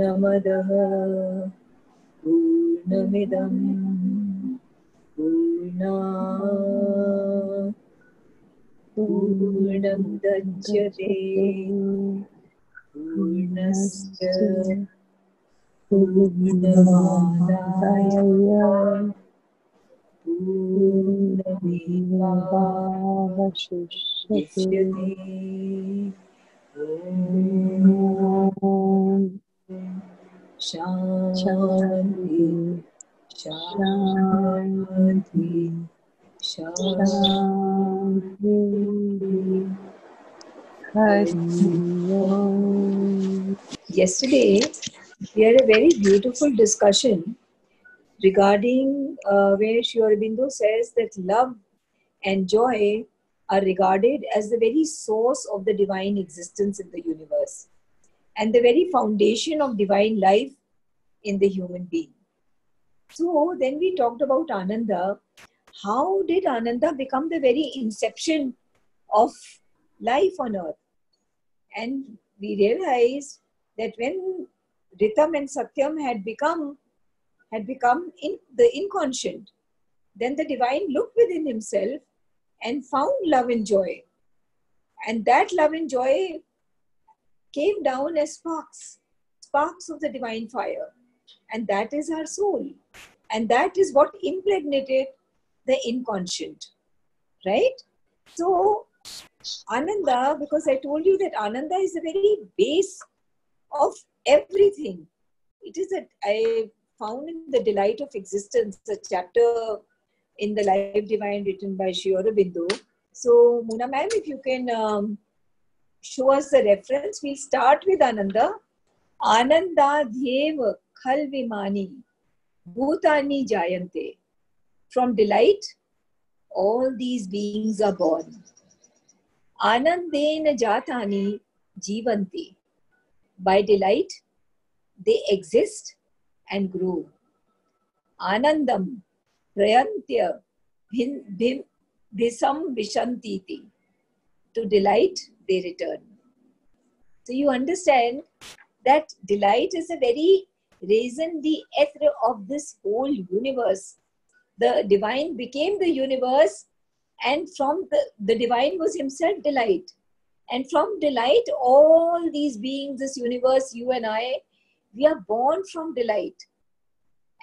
पूर्णमदः पूर्णमिदं पूर्णा पूर्णमुदच्यते पूर्णस्य पूर्णमादाय पूर्णमेवावशिष्यते। ॐ Shanti, Shanti, Shanti. Hari Yesterday, we had a very beautiful discussion regarding uh, where Sri Aurobindo says that love and joy are regarded as the very source of the divine existence in the universe and the very foundation of divine life in the human being. So then we talked about Ananda. How did Ananda become the very inception of life on earth? And we realized that when Ritam and Satyam had become had become in the inconscient, then the divine looked within himself and found love and joy. And that love and joy came down as sparks, sparks of the divine fire. And that is our soul. And that is what impregnated the inconscient. Right? So, Ananda, because I told you that Ananda is the very base of everything. It is that I found in the delight of existence, a chapter in the Life Divine written by Sri Aurobindo. So, Muna ma'am, if you can um, show us the reference, we'll start with Ananda. Ananda dhyeva khalvimani bhutani jayante. From delight, all these beings are born. Anandena jatani jivanti. By delight, they exist and grow. Anandam prayantya bhim visam vishantiti. To delight, they return. So you understand that delight is a very raison d'etre of this whole universe. The divine became the universe, and from the, the divine was himself delight. And from delight, all these beings, this universe, you and I, we are born from delight.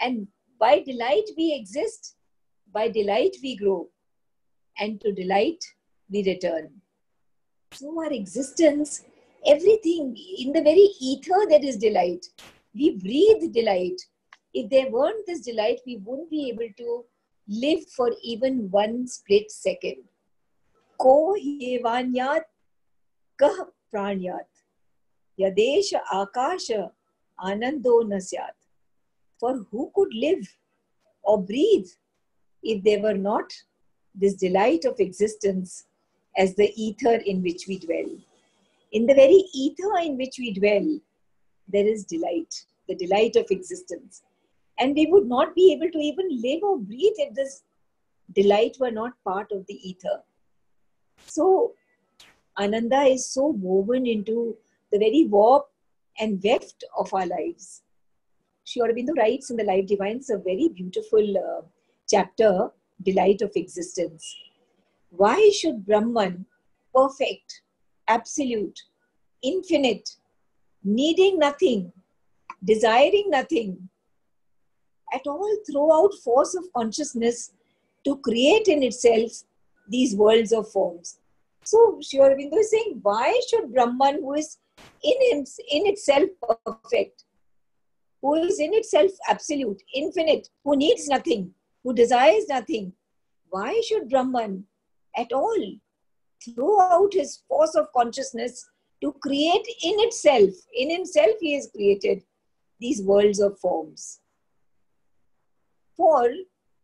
And by delight, we exist. By delight, we grow. And to delight, we return. So, our existence, everything, in the very ether, there is delight. We breathe delight. If there weren't this delight, we wouldn't be able to live for even one split second. Ko hevanyat kah pranyat yadesh akasha anando nasyat. For who could live or breathe if there were not this delight of existence as the ether in which we dwell? In the very ether in which we dwell, there is delight, the delight of existence. And we would not be able to even live or breathe if this delight were not part of the ether. So, Ananda is so woven into the very warp and weft of our lives. Sri Aurobindo writes in the Life Divines a very beautiful uh, chapter, Delight of Existence. Why should Brahman, perfect, absolute, infinite, needing nothing, desiring nothing, at all throw out force of consciousness to create in itself these worlds of forms? So, Sri Aurobindo is saying, why should Brahman, who is in, in itself perfect, who is in itself absolute, infinite, who needs nothing, who desires nothing, why should Brahman at all throughout his force of consciousness to create in itself, in himself, he has created these worlds of forms? For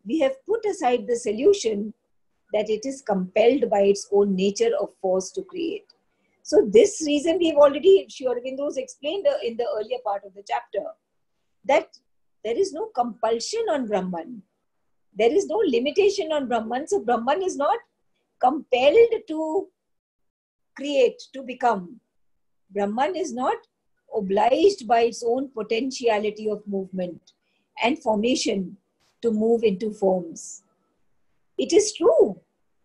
we have put aside the solution that it is compelled by its own nature of force to create. So this reason we've already, Sri explained in the earlier part of the chapter, that there is no compulsion on Brahman. There is no limitation on Brahman. So Brahman is not compelled to create, to become. Brahman is not obliged by its own potentiality of movement and formation to move into forms. It is true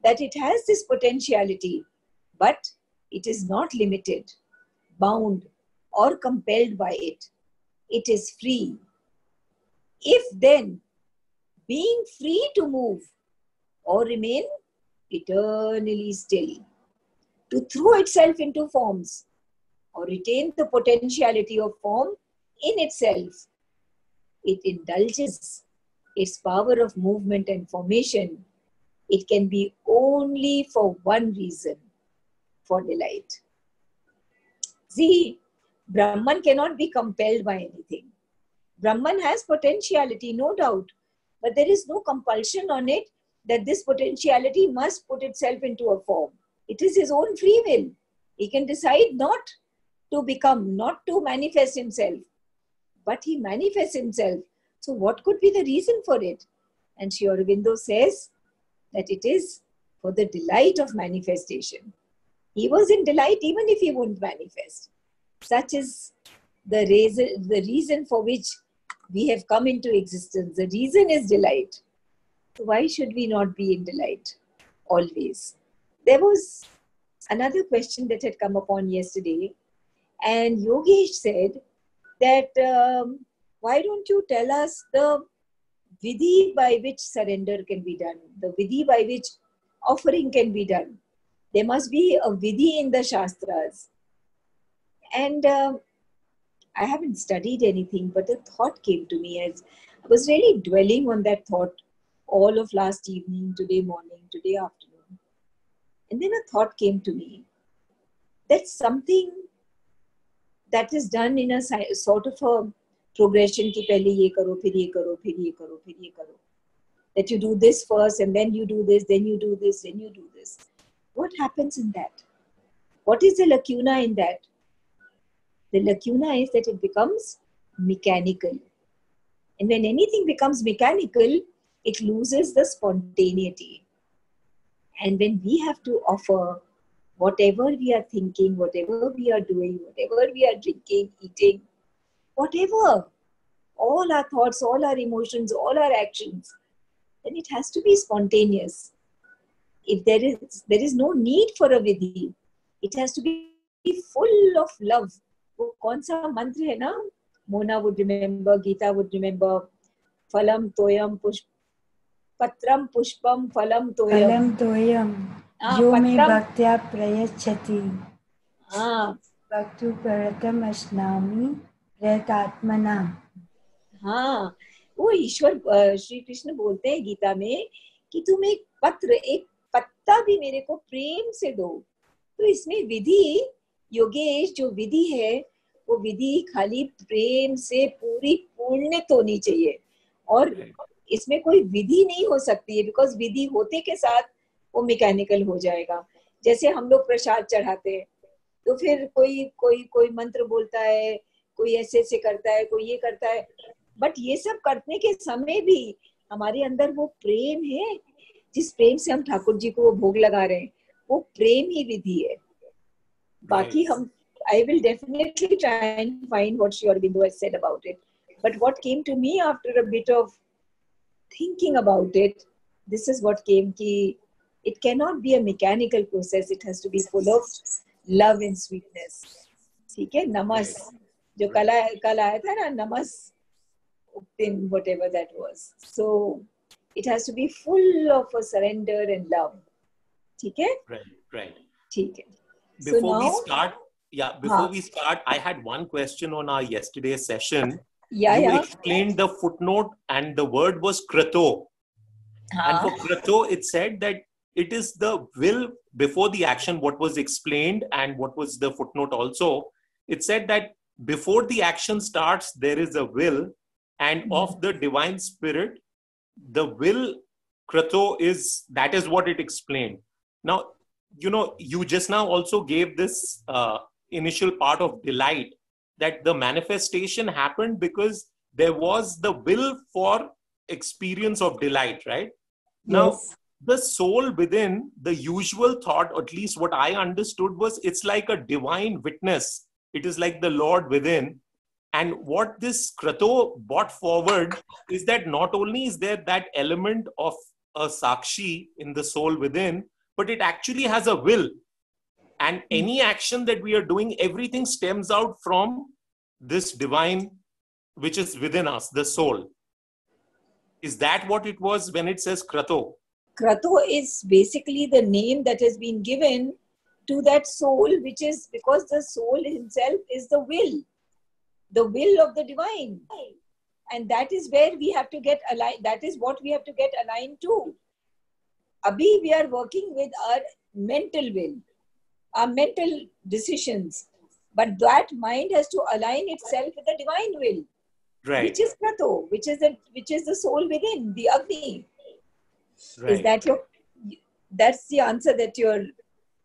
that it has this potentiality, but it is not limited, bound, or compelled by it. It is free. If then, being free to move or remain eternally still, to throw itself into forms or retain the potentiality of form in itself, it indulges its power of movement and formation. It can be only for one reason for delight. See, Brahman cannot be compelled by anything. Brahman has potentiality, no doubt, but there is no compulsion on it that this potentiality must put itself into a form. It is his own free will. He can decide not to become, not to manifest himself, but he manifests himself. So, what could be the reason for it? And Sri Aurobindo says that it is for the delight of manifestation. He was in delight even if he wouldn't manifest. Such is the reason, the reason for which we have come into existence. The reason is delight. Why should we not be in delight always? There was another question that had come upon yesterday, and Yogesh said that um, why don't you tell us the vidhi by which surrender can be done, the vidhi by which offering can be done. There must be a vidhi in the Shastras. And uh, I haven't studied anything, but a thought came to me as I was really dwelling on that thought all of last evening, today morning, today afternoon. And then a thought came to me that something that is done in a sort of a progression ki pehle ye karo, phir ye karo, phir ye karo, phir ye karo. That you do this first and then you do this, then you do this, then you do this. What happens in that? What is the lacuna in that? The lacuna is that it becomes mechanical. And when anything becomes mechanical, it loses the spontaneity. And when we have to offer whatever we are thinking, whatever we are doing, whatever we are drinking, eating, whatever, all our thoughts, all our emotions, all our actions, then it has to be spontaneous. If there is there is no need for a vidhi, it has to be full of love. वो कौन सा मंत्र है ना Mona would remember, Gita would remember, फलम तोयम पुष्प पत्रम पुष्पम फलम तोयम। फलम तोयम। यो मे भक्त्या प्रयच्छति। हाँ भक्तु परतम अस्नामि प्रयतात्मना हाँ। वो ईश्वर श्री कृष्ण बोलते हैं गीता में कि तुम एक पत्र एक पत्ता भी मेरे को प्रेम से दो। तो इसमें विधि योगेश जो विधि है वो विधि खाली प्रेम से पूरी पूर्ण होनी चाहिए। और इसमें कोई विधि नहीं हो सकती है बिकॉज़ विधि होते के साथ वो मैकेनिकल हो जाएगा। जैसे हम लोग प्रसाद चढ़ाते हैं तो फिर कोई कोई कोई मंत्र बोलता है कोई ऐसे ऐसे करता है कोई ये करता है। बट ये सब करने के समय भी हमारे अंदर वो प्रेम है जिस प्रेम से हम ठाकुर जी को वो भोग लगा रहे हैं वो प्रेम ही विधि है। बाकी हम I will definitely try and find what Sri Aurobindo has said about it but what came to me after a bit of thinking about it, this is what came ki it cannot be a mechanical process. It has to be full of love and sweetness. ठीक है नमस जो कल कल आया था ना नमस उपतिन whatever that was. So it has to be full of a surrender and love. ठीक है? Right, right. ठीक है. Before so now, we start, yeah, before हाँ. we start, I had one question on our yesterday's session yeah, you yeah. explained the footnote and the word was krato and for krato it said that it is the will before the action what was explained and what was the footnote also. It said that before the action starts there is a will and mm-hmm. of the divine spirit the will krato is that is what it explained. Now you know you just now also gave this uh, initial part of delight that the manifestation happened because there was the will for experience of delight, right? Now, yes. the soul within, the usual thought, at least what I understood, was it's like a divine witness it is like the Lord within. And what this Krato brought forward is that not only is there that element of a Sakshi in the soul within, but it actually has a will. And hmm. any action that we are doing, everything stems out from this divine which is within us, the soul. Is that what it was when it says Krato? Krato is basically the name that has been given to that soul, which is because the soul himself is the will, the will of the divine. And that is where we have to get aligned. That is what we have to get aligned to. Abhi, we are working with our mental will, our mental decisions. But that mind has to align itself with the divine will. Right. Which is Krato, which is the which is the soul within, the Agni. Right. Is that your that's the answer that you're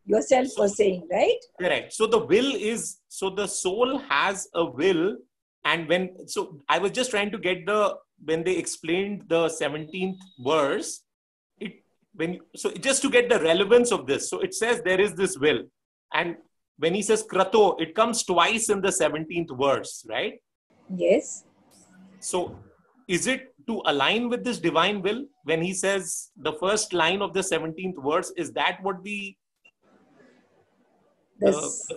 yourself was saying, right? Correct. So the will is so the soul has a will, and when so I was just trying to get the when they explained the 17th verse, it when so just to get the relevance of this. So it says there is this will, and when he says krato, it comes twice in the 17th verse, right? Yes. So is it to align with this divine will when he says the first line of the 17th verse? Is that what the the, uh,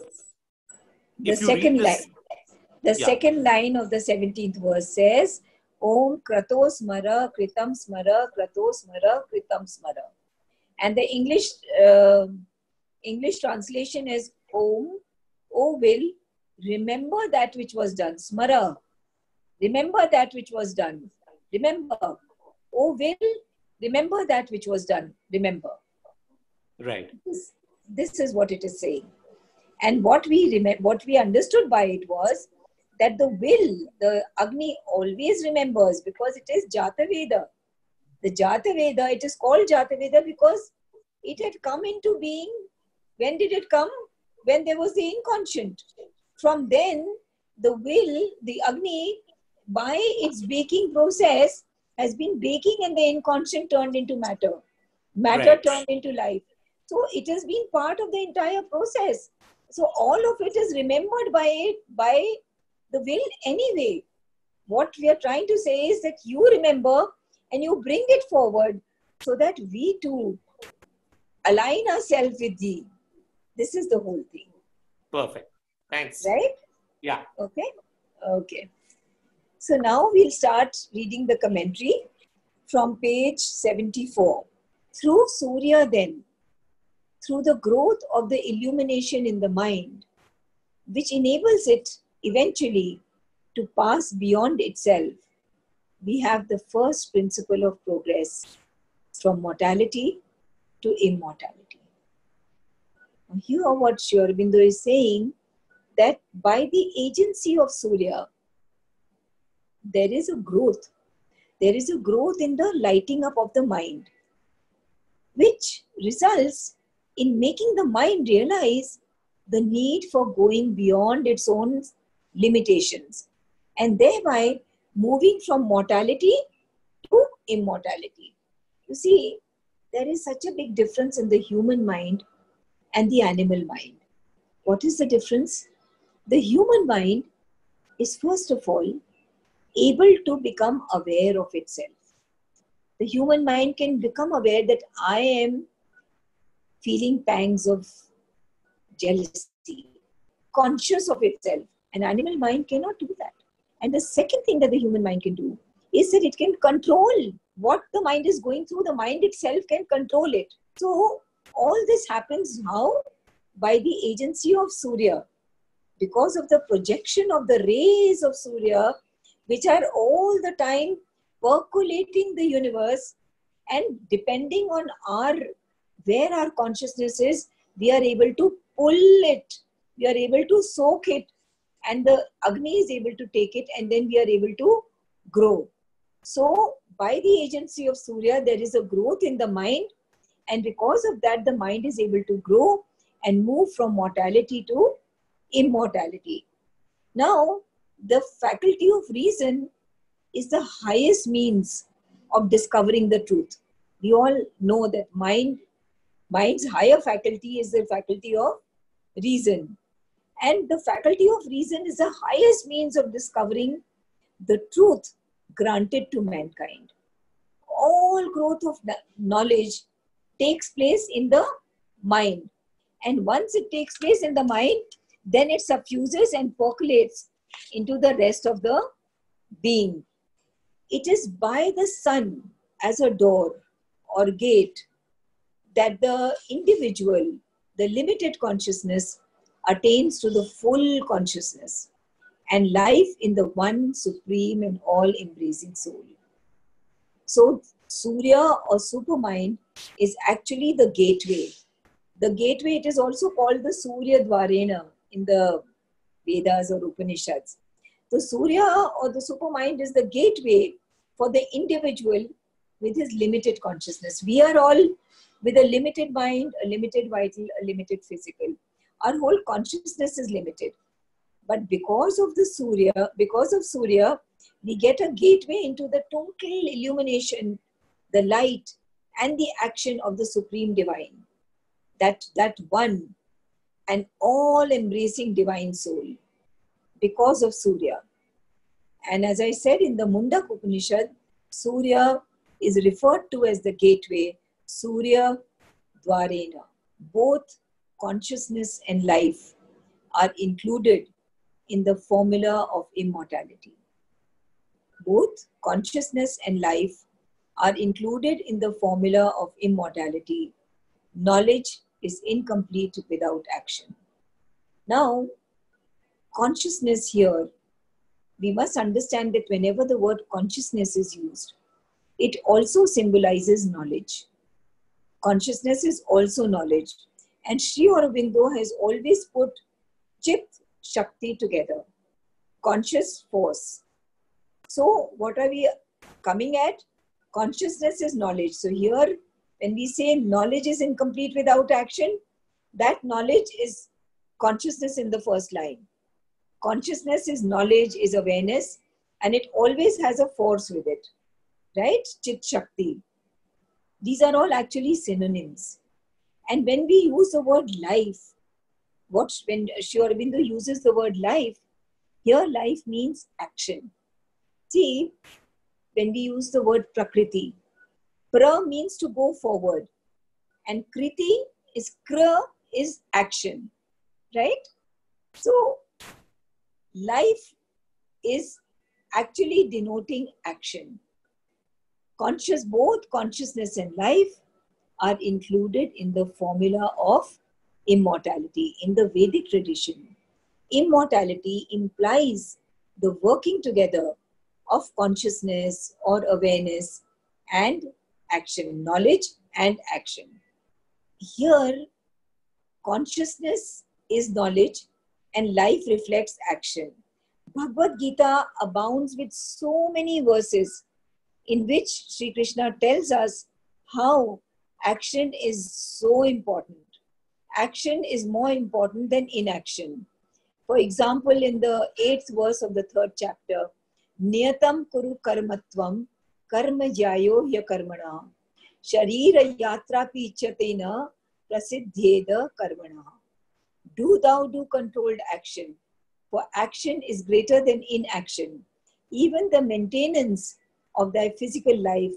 the second read line the Yeah. second line of the 17th verse says om krato smara kritam smara krato smara kritam smara and the english uh, english translation is om o will remember that which was done smara. Remember that which was done. Remember. O will remember that which was done. Remember. Right. This, this is what it is saying. And what we remember what we understood by it was that the will the agni always remembers because it is jata veda the jata veda it is called jata veda because it had come into being when did it come? When there was the inconscient. From then the will the agni by its baking process has been baking and the inconscient turned into matter. Matter Right. turned into life. So it has been part of the entire process. So all of it is remembered by it by the will anyway. What we are trying to say is that you remember and you bring it forward so that we too align ourselves with thee this is the whole thing. Perfect. Thanks. Right? Yeah. Okay? Okay. So now we'll start reading the commentary from page 74 through surya then through the growth of the illumination in the mind which enables it eventually to pass beyond itself we have the first principle of progress from mortality to immortality here what Sri Aurobindo is saying that by the agency of Surya, there is a growth. There is a growth in the lighting up of the mind, which results in making the mind realize the need for going beyond its own limitations and thereby moving from mortality to immortality. You see, there is such a big difference in the human mind and the animal mind. What is the difference? The human mind is, first of all, able to become aware of itself. The human mind can become aware that I am feeling pangs of jealousy, conscious of itself. An animal mind cannot do that. And the second thing that the human mind can do is that it can control what the mind is going through. The mind itself can control it. So, all this happens how? By the agency of Surya. Because of the projection of the rays of Surya, which are all the time percolating the universe, and depending on our where our consciousness is, we are able to pull it, we are able to soak it, and the Agni is able to take it, and then we are able to grow. So, by the agency of Surya, there is a growth in the mind, and because of that, the mind is able to grow and move from mortality to immortality. Now, the faculty of reason is the highest means of discovering the truth. We all know that mind, mind's higher faculty is the faculty of reason. And the faculty of reason is the highest means of discovering the truth granted to mankind. All growth of knowledge takes place in the mind. And once it takes place in the mind, then it suffuses and percolates into the rest of the being. It is by the sun as a door or gate that the individual, the limited consciousness, attains to the full consciousness and life in the one supreme and all embracing soul. So, Surya or Supermind is actually the gateway. The gateway, it is also called the Surya Dvarena in the Vedas or Upanishads. The Surya or the Supermind is the gateway for the individual with his limited consciousness. We are all with a limited mind, a limited vital, a limited physical. Our whole consciousness is limited. But because of the Surya, because of Surya, we get a gateway into the total illumination, the light, and the action of the Supreme Divine. That, that one and all embracing divine soul because of Surya. And as I said in the Mundak Upanishad, Surya is referred to as the gateway, Surya Dvarena. Both consciousness and life are included in the formula of immortality. Both consciousness and life are included in the formula of immortality. Knowledge is incomplete without action. Now, consciousness here, we must understand that whenever the word consciousness is used, it also symbolizes knowledge. Consciousness is also knowledge. And Sri Aurobindo has always put Chit Shakti together, conscious force. So, what are we coming at? Consciousness is knowledge. So, here, when we say knowledge is incomplete without action, that knowledge is consciousness in the first line. Consciousness is knowledge, is awareness, and it always has a force with it right? Chit Shakti. These are all actually synonyms. And when we use the word life, what when Sri Aurobindo uses the word life, here life means action. See, when we use the word prakriti, pra means to go forward, and kriti is kra is action, right? So, life is actually denoting action. Conscious both consciousness and life are included in the formula of immortality in the vedic tradition. Immortality implies the working together of consciousness or awareness and action knowledge and action here consciousness is knowledge and life reflects action bhagavad gita abounds with so many verses in which Sri Krishna tells us how action is so important. Action is more important than inaction. For example, in the eighth verse of the third chapter, Niyatam Kuru Karmatvam Karma Jayo Hya Karmana Sharira Yatra Pichatena Prasiddheda Karmana. Do thou do controlled action, for action is greater than inaction. Even the maintenance of thy physical life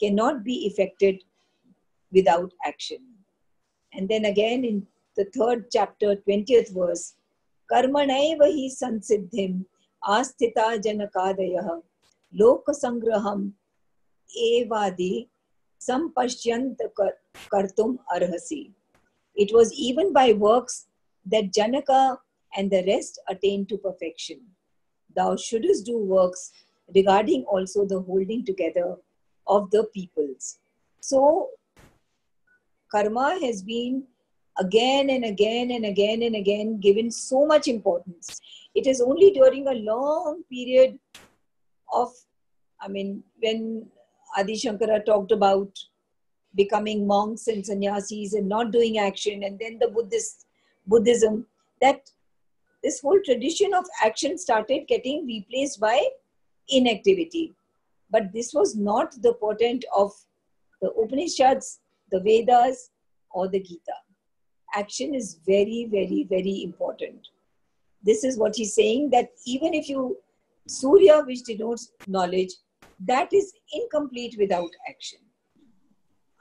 cannot be effected without action. And then again in the third chapter, 20th verse, कर्मणैव हि संसिद्धिम् आस्थिता जनकादयः लोकसङ्ग्रहम् एवादि sampashyant kartum arhasi. It was even by works that Janaka and the rest attained to perfection. Thou shouldest do works regarding also the holding together of the peoples. So, karma has been again and again and again and again given so much importance. It is only during a long period of, I mean, when Adi Shankara talked about becoming monks and sannyasis and not doing action, and then the Buddhist Buddhism, that this whole tradition of action started getting replaced by inactivity. But this was not the portent of the Upanishads, the Vedas, or the Gita. Action is very, very, very important. This is what he's saying that even if you Surya, which denotes knowledge, that is incomplete without action.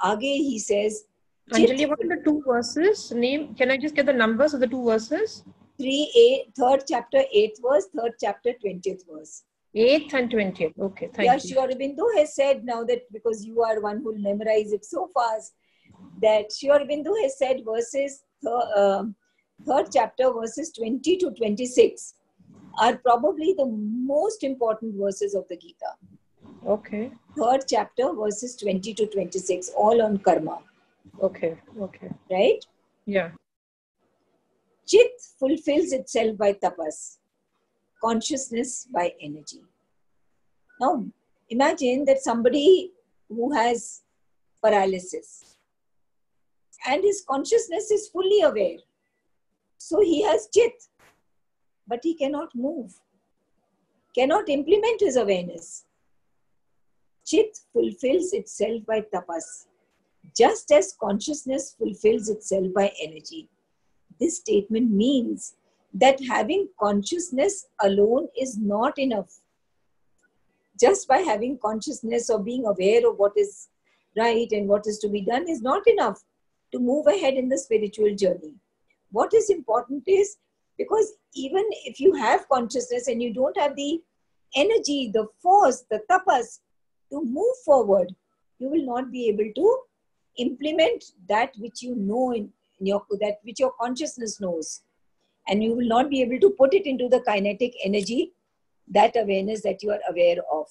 Age he says. Anjali, what are the two verses? Name. Can I just get the numbers of the two verses? Three, eight, third chapter, eighth verse, third chapter, twentieth verse. Eighth and twentieth. Okay, thank yeah, you. Sri Aurobindo has said now that because you are one who will memorize it so fast, that Sri Aurobindo has said verses, th- third chapter, verses 20 to 26 are probably the most important verses of the Gita. Okay. Third chapter, verses 20 to 26, all on karma, Okay. Okay. right? Yeah. Chit fulfills itself by tapas, consciousness by energy. Now, imagine that somebody who has paralysis and his consciousness is fully aware. So he has chit, but he cannot move, cannot implement his awareness. Chit fulfills itself by tapas, just as consciousness fulfills itself by energy. This statement means that having consciousness alone is not enough. Just by having consciousness or being aware of what is right and what is to be done is not enough to move ahead in the spiritual journey. What is important is because even if you have consciousness and you don't have the energy, the force, the tapas to move forward, you will not be able to implement that which you know in, your that which your consciousness knows, and you will not be able to put it into the kinetic energy, that awareness that you are aware of,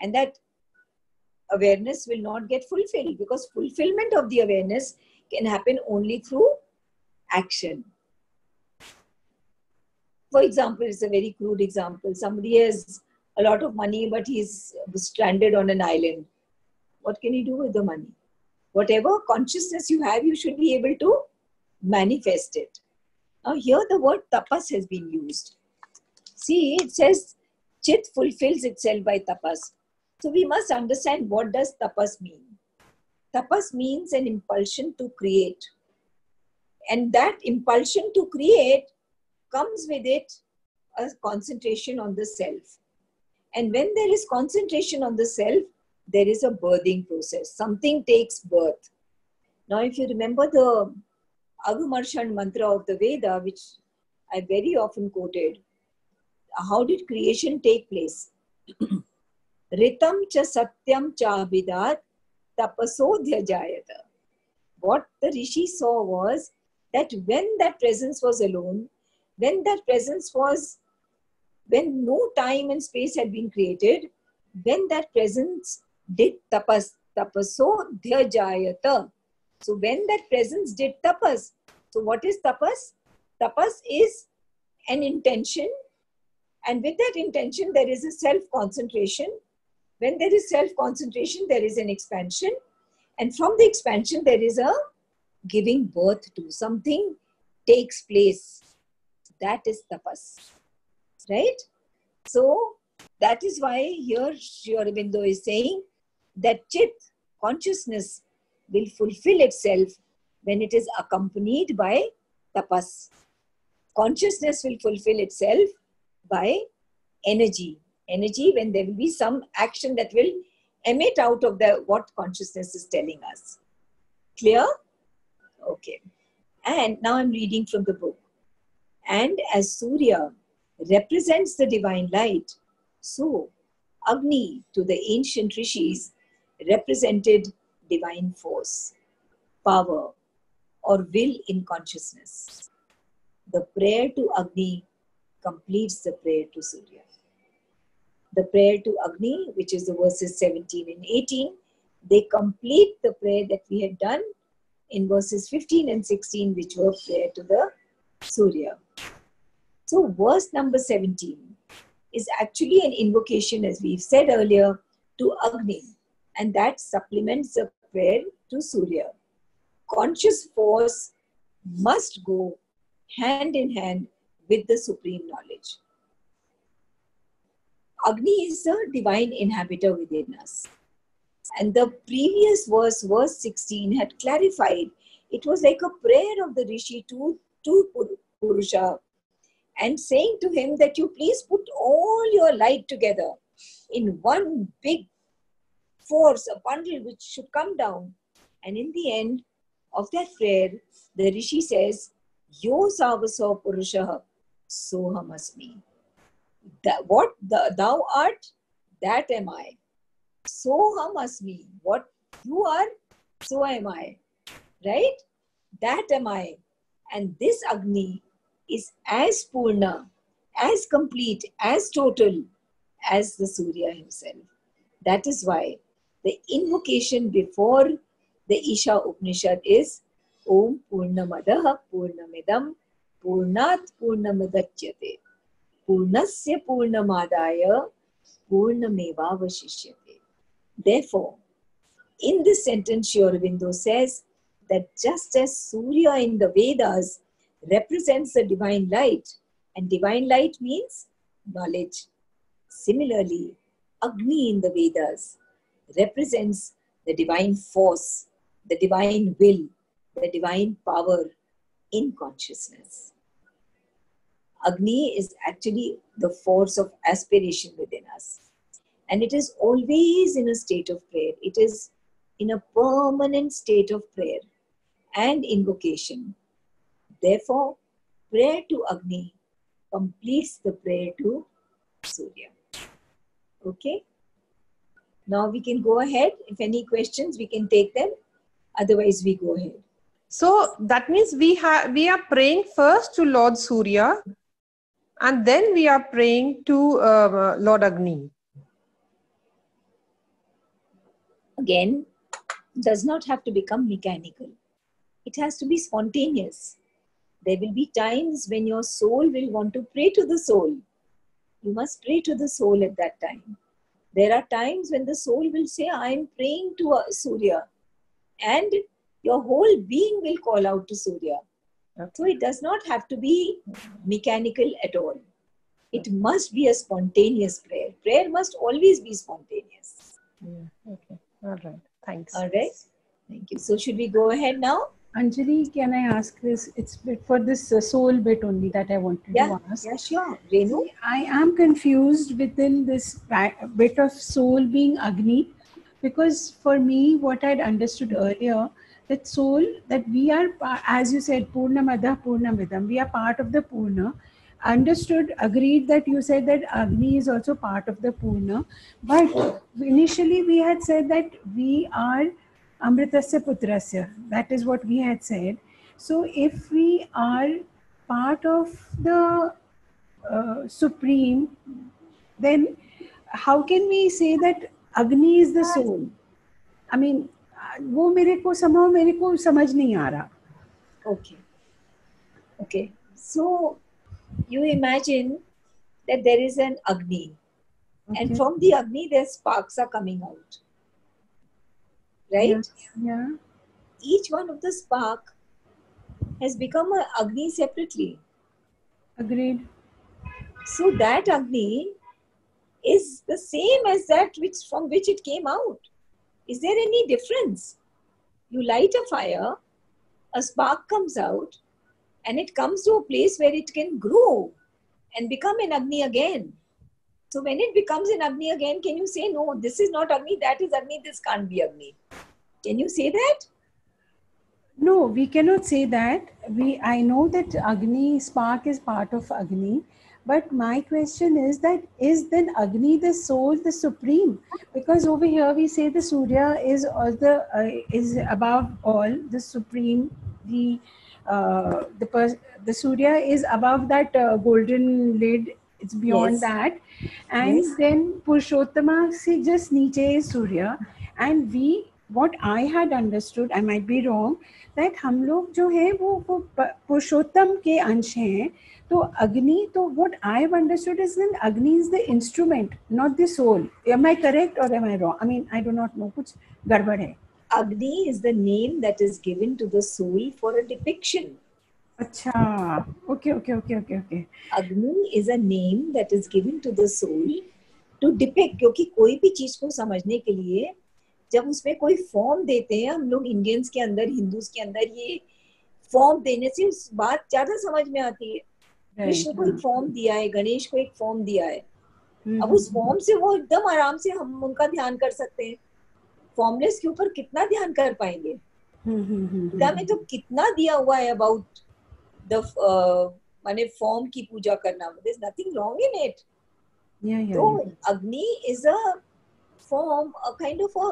and that awareness will not get fulfilled because fulfillment of the awareness can happen only through action. For example, it's a very crude example. Somebody has a lot of money, but he's stranded on an island. What can he do with the money? Whatever consciousness you have, you should be able to manifest it. Now, here the word tapas has been used. See, it says chit fulfills itself by tapas. So we must understand what does tapas mean. Tapas means an impulsion to create. And that impulsion to create comes with it a concentration on the self. And when there is concentration on the self, there is a birthing process. Something takes birth. Now, if you remember the Aghamarshan mantra of the Veda, which I very often quoted, how did creation take place? Ritam cha satyam cha abidat tapasodhya jayata. What the rishi saw was that when that presence was alone, when that presence was, when no time and space had been created, when that presence did tapas, tapasodhya jayata. So when that presence did tapas, so what is tapas? Tapas is an intention, and with that intention, there is a self concentration. When there is self concentration, there is an expansion, and from the expansion, there is a giving birth to something takes place. That is tapas, right? So that is why here Sri Aurobindo is saying that chit consciousness will fulfill itself when it is accompanied by tapas. Consciousness will fulfill itself by energy. Energy when there will be some action that will emit out of the what consciousness is telling us. Clear? Okay. And now I'm reading from the book. And as Surya represents the divine light, so Agni to the ancient rishis represented divine force, power, or will in consciousness. The prayer to Agni completes the prayer to Surya. The prayer to Agni, which is the verses 17 and 18, they complete the prayer that we had done in verses 15 and 16, which were prayer to the Surya. So, verse number 17 is actually an invocation, as we've said earlier, to Agni, and that supplements the prayer to Surya. Conscious force must go hand in hand with the supreme knowledge. Agni is the divine inhabitor within us. And the previous verse, verse 16, had clarified it was like a prayer of the Rishi to, to Purusha. and saying to him that you please put all your light together in one big force, a bundle which should come down. And in the end of that prayer, the Rishi says, Yo Savaso Purusha Sohamasmi. That what the, thou art, that am I. Sohamasmi. What you are, so am I. Right? That am I. And this Agni is as Purna, as complete, as total as the Surya himself. That is why the invocation before the Isha Upanishad is Om Purnamadaha Purnamidam Purnat Purnamadatyate Purnasya Purnamadaya Purnameva Vashishyate. Therefore, in this sentence, Sri Aurobindo says that just as Surya in the Vedas represents the divine light, and divine light means knowledge. Similarly, Agni in the Vedas represents the divine force, the divine will, the divine power in consciousness. Agni is actually the force of aspiration within us. And it is always in a state of prayer. It is in a permanent state of prayer and invocation Therefore, prayer to Agni completes the prayer to Surya. Okay? Now we can go ahead. If any questions, we can take them. Otherwise, we go ahead. So that means we have we are praying first to Lord Surya, and then we are praying to uh, Lord Agni. Again, does not have to become mechanical. It has to be spontaneous. There will be times when your soul will want to pray to the soul. You must pray to the soul at that time. There are times when the soul will say, I am praying to uh, Surya. And your whole being will call out to Surya. So it does not have to be mechanical at all. It must be a spontaneous prayer. Prayer must always be spontaneous. Yeah. Okay. All right. Thanks. All right. Thank you. So should we go ahead now? Anjali, can I ask this? It's for this uh, soul bit only that I wanted yeah, to ask. Yeah, sure. Renu? I am confused within this bit of soul being Agni because for me, what I'd understood earlier, that soul, that we are, as you said, Purna Madha Purna Vidam, we are part of the Purna Understood, agreed that you said that Agni is also part of the Purna. But initially, we had said that we are Amritasya Putrasya. That is what we had said. So if we are part of the uh, Supreme, then how can we say that Agni is the soul? I mean, वो मेरे को somehow मेरे को समझ नहीं आ रहा. Okay. Okay. So you imagine that there is an Agni. Okay. And from the Agni, the sparks are coming out right? Yeah. yeah. Each one of the spark has become an Agni separately. Agreed. So that Agni is the same as that which from which it came out. Is there any difference? You light a fire, a spark comes out, and it comes to a place where it can grow and become an Agni again. So when it becomes an Agni again, can you say, no, this is not Agni, that is Agni, this can't be Agni? Can you say that? No, we cannot say that. We I know that Agni spark is part of Agni, but my question is that is then Agni the soul, the supreme? Because over here we say the Surya is all the uh, is above all, the supreme, the uh, the pers- the Surya is above that uh, golden lid it's beyond yes. that and yes. then purushottama see just niche is surya and we what i had understood i might be wrong that हम लोग जो है वो वो पुरुषोत्तम के अंश हैं तो अग्नि तो what I have understood is that Agni is the instrument, not the soul. Am I correct or am I wrong? I mean, I do not know. कुछ गड़बड़ है. Agni is the name that is given to the soul for a depiction. अच्छा okay okay okay okay okay. Agni is a name that is given to the soul to depict क्योंकि कोई भी चीज़ को समझने के लिए जब उसमें कोई फॉर्म देते हैं हम लोग इंडियंस के अंदर हिंदूज के अंदर ये फॉर्म देने से बात ज़्यादा समझ में आती है। कृष्ण को एक फॉर्म दिया है गणेश को एक फॉर्म दिया है। हम्म, अब उस फॉर्म से वो एकदम आराम से हम उनका ध्यान कर सकते हैं। फॉर्मलेस के ऊपर कितना ध्यान कर पाएँगे? हम्म, हम्म, हम्म, गीता में तो कितना दिया हुआ है अबाउट द माने फॉर्म की पूजा करना। नथिंग रॉन्ग इन इट तो Agni is a form a kind of a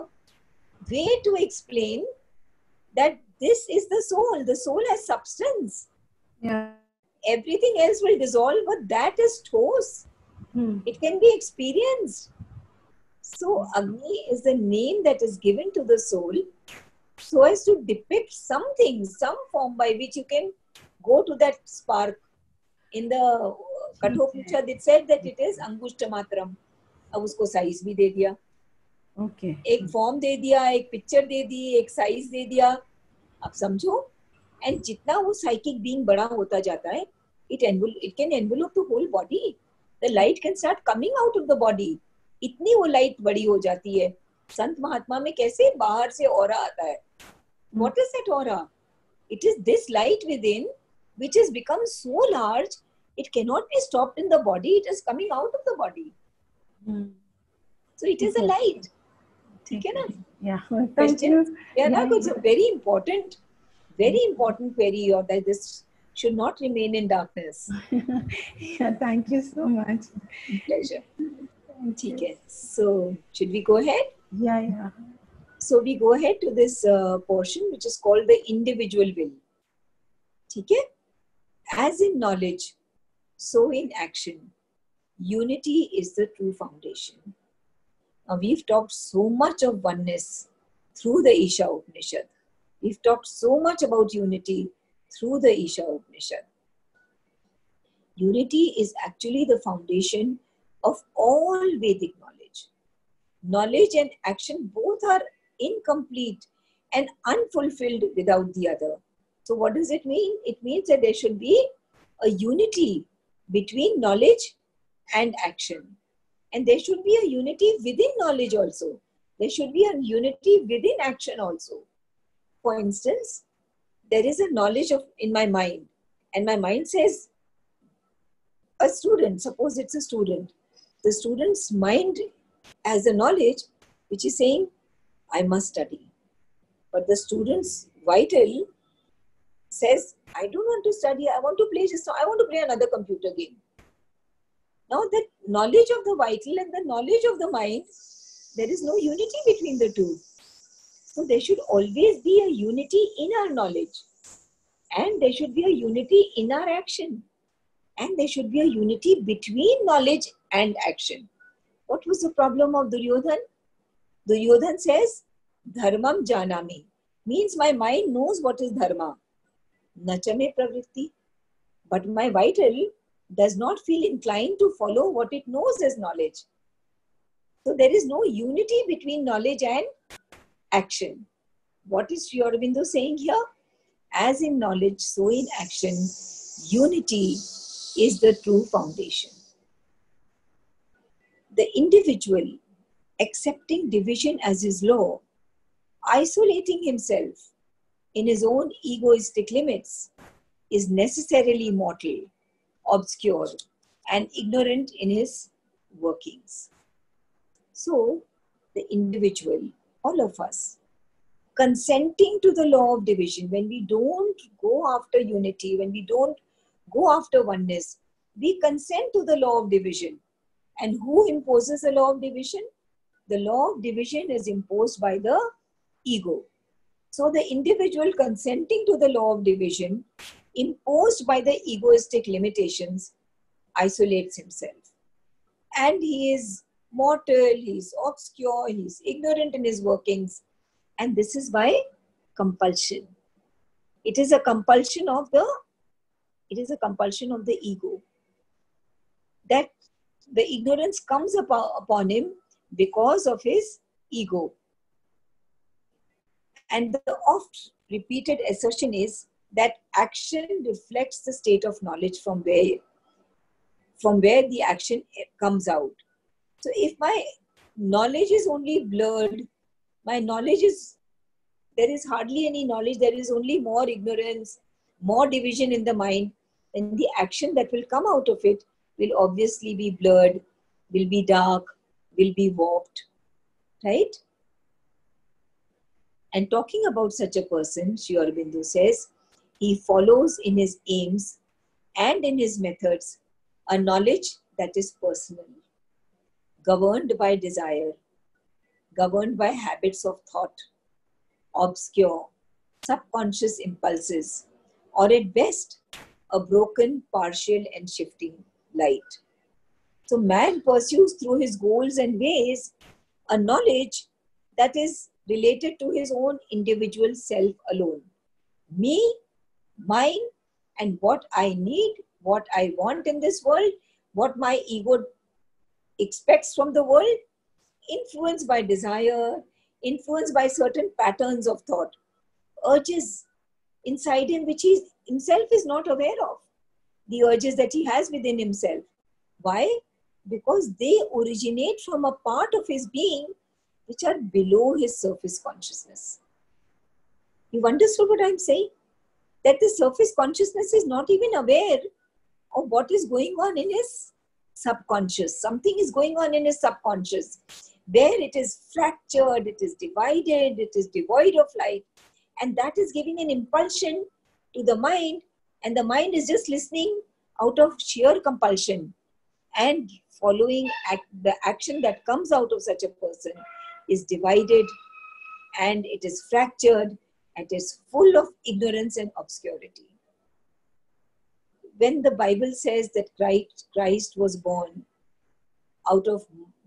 way to explain that this is the soul the soul has substance everything else will dissolve but that is ठोस it can be experienced So, Agni is the name that is given to the soul so as to depict something, some form by which you can go to that spark. In the uh, Kathopuchad, it said that it is Angushta Matram. अब उसको size भी दे दिया Okay. एक form दे दिया एक picture दे दी एक साइज़ दे दिया अब समझो एंड जितना वो साइकिक बीइंग बड़ा होता जाता है it it can envelop the whole body the light can start coming out of the body इतनी वो लाइट बड़ी हो जाती है। संत महात्मा में कैसे बाहर से और आता है? वॉट इज़ दट और it is this light within which is become so large it cannot be stop in the body it is coming out of the body so it is a light ठीक है ना? Question या ना कुछ very important very important query और that this should not remain in You. Okay. So, should we go ahead? Yeah, yeah. So, we go ahead to this uh, portion which is called the individual will. Okay? As in knowledge, so in action, unity is the true foundation. Now, we've talked so much of oneness through the Isha Upanishad. We've talked so much about unity through the Isha Upanishad. Unity is actually the foundation of all Vedic knowledge. Knowledge and action both are incomplete and unfulfilled without the other. So, what does it mean? It means that there should be a unity between knowledge and action. And there should be a unity within knowledge also. There should be a unity within action also. For instance, there is a knowledge of in my mind, and my mind says, a student, suppose it's a student, the student's mind has a knowledge which is saying, I must study. But the student's vital says, I don't want to study, I want to play just I want to play another computer game. Now, the knowledge of the vital and the knowledge of the mind, there is no unity between the two. So, there should always be a unity in our knowledge, and there should be a unity in our action, and there should be a unity between knowledge and action. What was the problem of Duryodhan? Duryodhan says, Dharmam janami, means my mind knows what is dharma. Nachame pravritti. But my vital does not feel inclined to follow what it knows as knowledge. So there is no unity between knowledge and action. What is Sri Aurobindo saying here? As in knowledge, so in action, unity is the true foundation. The individual accepting division as his law, isolating himself in his own egoistic limits, is necessarily mortal, obscure, and ignorant in his workings. So, the individual, all of us, consenting to the law of division, when we don't go after unity, when we don't go after oneness, we consent to the law of division. And who imposes the law of division? The law of division is imposed by the ego. So the individual consenting to the law of division imposed by the egoistic limitations isolates himself. And he is mortal, he's obscure, he's ignorant in his workings. And this is by compulsion. It is a compulsion of the it is a compulsion of the ego. That the ignorance comes upon, him because of his ego. And the oft repeated assertion is that action reflects the state of knowledge from where from where the action comes out. So if my knowledge is only blurred, my knowledge is there is hardly any knowledge, there is only more ignorance, more division in the mind, then the action that will come out of it will obviously be blurred, will be dark, will be warped, right? And talking about such a person, Sri Aurobindo says, he follows in his aims and in his methods a knowledge that is personal, governed by desire, governed by habits of thought, obscure, subconscious impulses, or at best, a broken, partial, and shifting light. So, man pursues through his goals and ways a knowledge that is related to his own individual self alone. Me, mine, and what I need, what I want in this world, what my ego expects from the world, influenced by desire, influenced by certain patterns of thought, urges inside him which he himself is not aware of. The urges that he has within himself. Why? Because they originate from a part of his being which are below his surface consciousness. You understood what I'm saying? That the surface consciousness is not even aware of what is going on in his subconscious. Something is going on in his subconscious There it is fractured, it is divided, it is devoid of light, and that is giving an impulsion to the mind, and the mind is just listening out of sheer compulsion and following act, the action that comes out of such a person is divided and it is fractured and is full of ignorance and obscurity. When the Bible says that Christ, Christ was born out of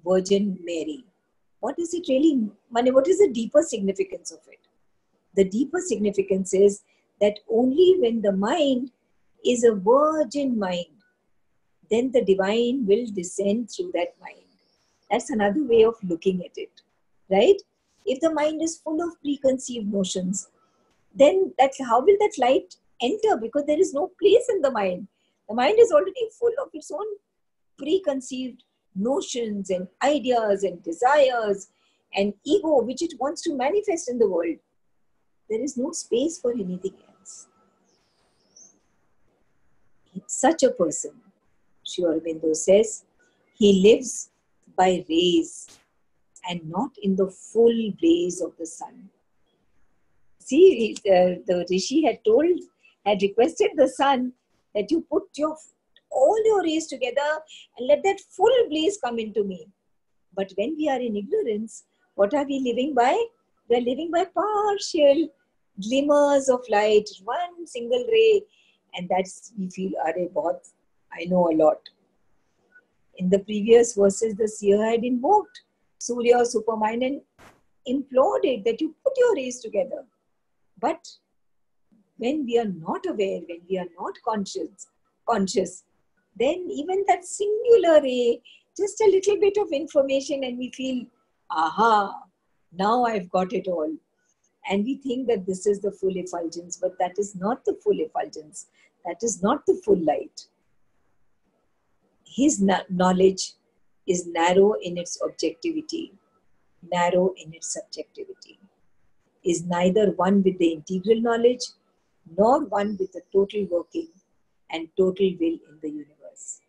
Virgin Mary, what is it really? What is the deeper significance of it? The deeper significance is that only when the mind is a virgin mind, then the divine will descend through that mind. That's another way of looking at it, right? If the mind is full of preconceived notions, then that how will that light enter? Because there is no place in the mind. The mind is already full of its own preconceived notions and ideas and desires and ego which it wants to manifest in the world. There is no space for anything else. Such a person, Sri Aurobindo says, he lives by rays and not in the full blaze of the sun. See, the, the Rishi had told, had requested the sun that you put your all your rays together and let that full blaze come into me. But when we are in ignorance, what are we living by? We are living by partial glimmers of light, one single ray, and that's we feel, are both. I know a lot. In the previous verses, the seer had invoked Surya or Supermind and implored it that you put your rays together. But when we are not aware, when we are not conscious, conscious, then even that singular ray, just a little bit of information, and we feel, aha, now I've got it all. And we think that this is the full effulgence, but that is not the full effulgence. That is not the full light. His knowledge is narrow in its objectivity, narrow in its subjectivity, is neither one with the integral knowledge nor one with the total working and total will in the universe.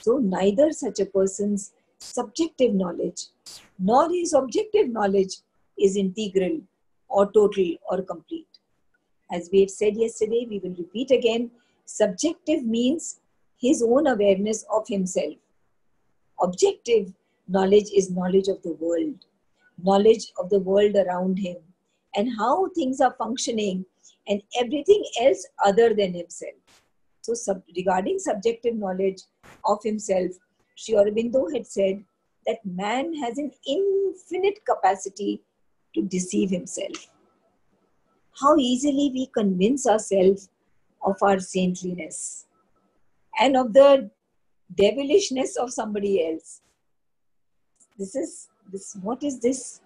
So, neither such a person's subjective knowledge nor his objective knowledge is integral or total or complete. As we have said yesterday, we will repeat again subjective means his own awareness of himself. Objective knowledge is knowledge of the world, knowledge of the world around him, and how things are functioning, and everything else other than himself. So, sub- regarding subjective knowledge of himself, Sri Aurobindo had said that man has an infinite capacity to deceive himself. How easily we convince ourselves of our saintliness and of the devilishness of somebody else. This is this what is this?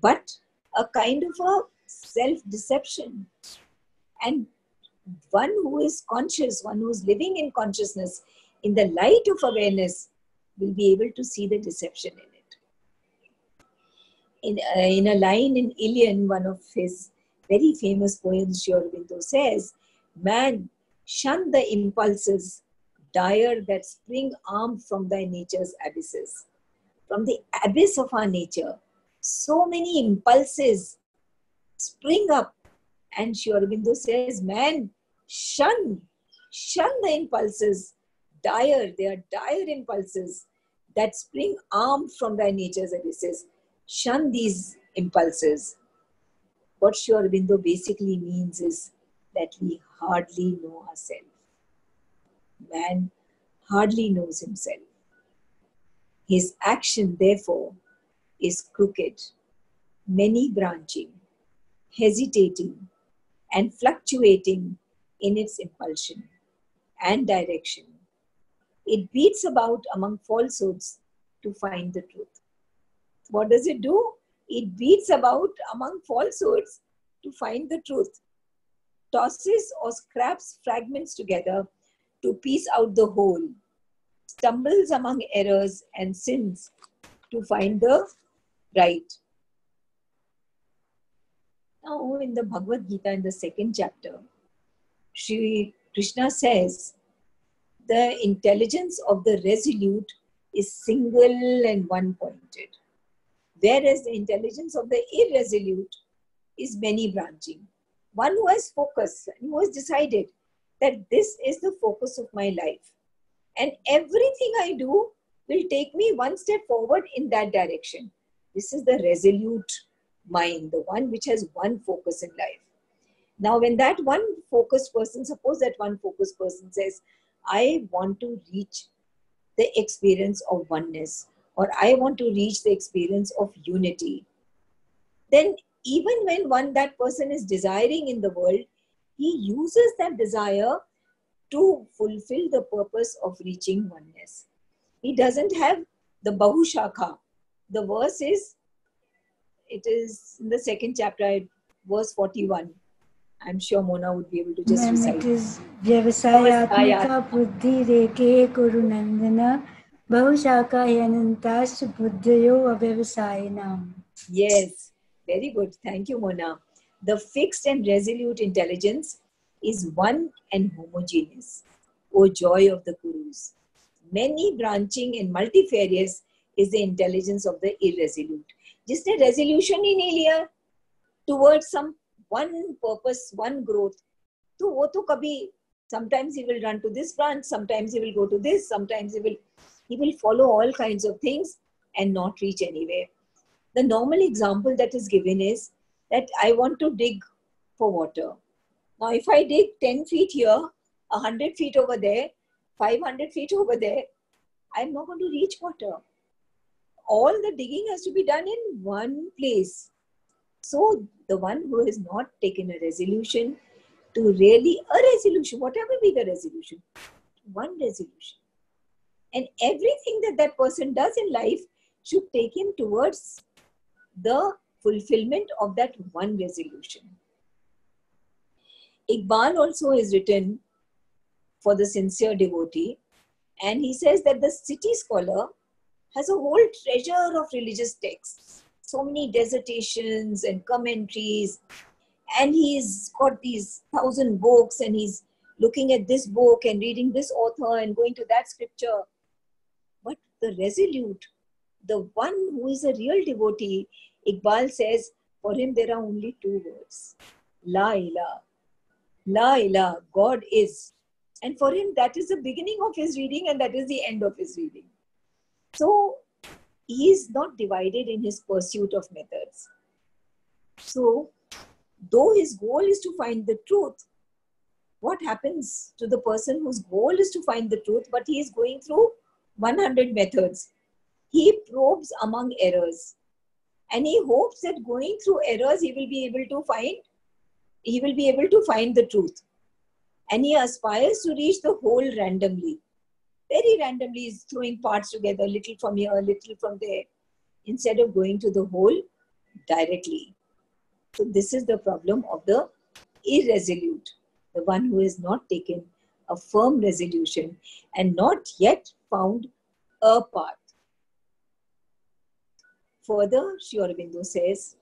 But a kind of a self-deception. And one who is conscious, one who is living in consciousness, in the light of awareness, will be able to see the deception in it. In, uh, in a line in Ilion, one of his very famous poems, Sri Aurobindo says, Man, Shun the impulses, dire that spring armed from thy nature's abysses. From the abyss of our nature, so many impulses spring up. And Sri Aurobindo says, man, shun, shun the impulses, dire, they are dire impulses that spring armed from thy nature's abysses. Shun these impulses. What Sri Aurobindo basically means is that we hardly know ourselves. Man hardly knows himself. His action, therefore, is crooked, many branching, hesitating, and fluctuating in its impulsion and direction. It beats about among falsehoods to find the truth. What does it do? It beats about among falsehoods to find the truth, tosses or scraps fragments together to piece out the whole, stumbles among errors and sins to find the right. Now, in the Bhagavad Gita, in the second chapter, Sri Krishna says, the intelligence of the resolute is single and one pointed, whereas the intelligence of the irresolute is many branching. One who has focus who has decided that this is the focus of my life, and everything I do will take me one step forward in that direction. This is the resolute mind, the one which has one focus in life. Now, when that one focused person, suppose that one focused person says, I want to reach the experience of oneness, or I want to reach the experience of unity, then even when one that person is desiring in the world, he uses that desire to fulfill the purpose of reaching oneness. He doesn't have the Bahushaka. The verse is, it is in the second chapter, verse 41. I'm sure Mona would be able to just recite. it is Vyavasayatmika buddhi reke kuru nandana Bahushaka yanantas. Yes, very good. Thank you, Mona. The fixed and resolute intelligence is one and homogeneous. O joy of the Kurus. Many branching and multifarious is the intelligence of the irresolute. A resolution in लिया towards some one purpose, one growth. तो वो तो कभी sometimes he will run to this branch, sometimes he will go to this, sometimes he will he will follow all kinds of things and not reach anywhere. The normal example that is given is that I want to dig for water. Now, if I dig 10 feet here, 100 feet over there, 500 feet over there, I'm not going to reach water. All the digging has to be done in one place. So, the one who has not taken a resolution to really, a resolution, whatever be the resolution, one resolution. And everything that that person does in life should take him towards the fulfillment of that one resolution. Iqbal also is written for the sincere devotee, and he says that the city scholar has a whole treasure of religious texts, so many dissertations and commentaries, and he's got these thousand books, and he's looking at this book and reading this author and going to that scripture. The resolute, the one who is a real devotee, Iqbal says, for him there are only two words La ilah. La ilah, God is. And for him, that is the beginning of his reading and that is the end of his reading. So he is not divided in his pursuit of methods. So, though his goal is to find the truth, what happens to the person whose goal is to find the truth, but he is going through 100 methods? He probes among errors. And he hopes that going through errors he will be able to find he will be able to find the truth. And he aspires to reach the whole randomly. Very randomly he's throwing parts together little from here little from there instead of going to the whole directly. So this is the problem of the irresolute the one who has not taken a firm resolution and not yet found a path Further, Sri Aurobindo says,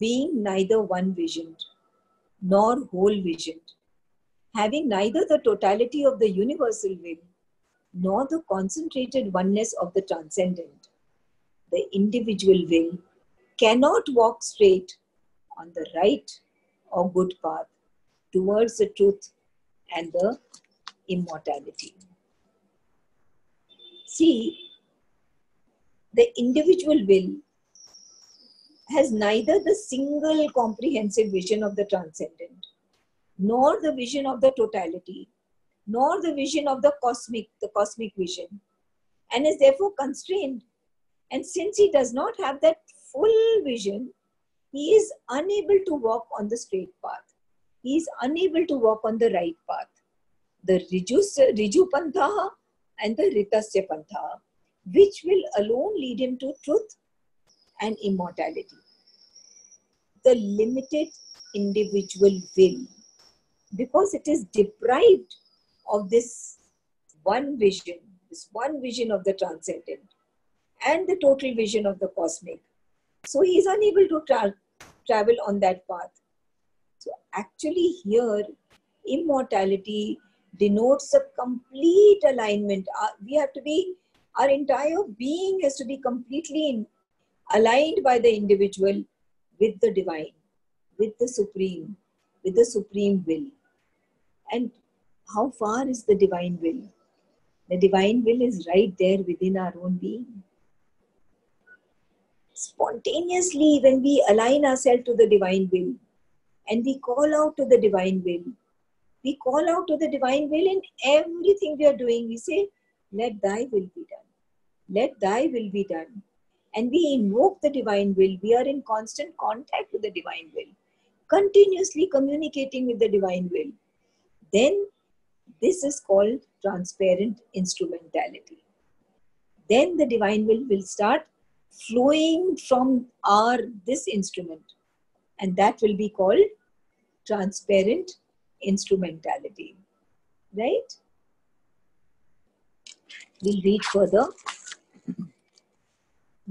being neither one visioned nor whole visioned, having neither the totality of the universal will nor the concentrated oneness of the transcendent, the individual will cannot walk straight on the right or good path towards the truth and the immortality. See, the individual will has neither the single comprehensive vision of the transcendent, nor the vision of the totality, nor the vision of the cosmic, the cosmic vision, and is therefore constrained. And since he does not have that full vision, he is unable to walk on the straight path. He is unable to walk on the right path. The Riju, Riju Pantha and the Ritasya Pantha, which will alone lead him to truth and immortality. The limited individual will, because it is deprived of this one vision, this one vision of the transcendent and the total vision of the cosmic. So he is unable to tra- travel on that path. So actually, here, immortality denotes a complete alignment. Uh, we have to be, our entire being has to be completely in, aligned by the individual with the divine, with the supreme, with the supreme will. And how far is the divine will? The divine will is right there within our own being. Spontaneously, when we align ourselves to the divine will and we call out to the divine will, we call out to the divine will in everything we are doing. We say, Let thy will be done. Let thy will be done. And we invoke the divine will. We are in constant contact with the divine will, continuously communicating with the divine will. Then this is called transparent instrumentality. Then the divine will will start flowing from our this instrument, and that will be called transparent instrumentality. Right? We'll read further.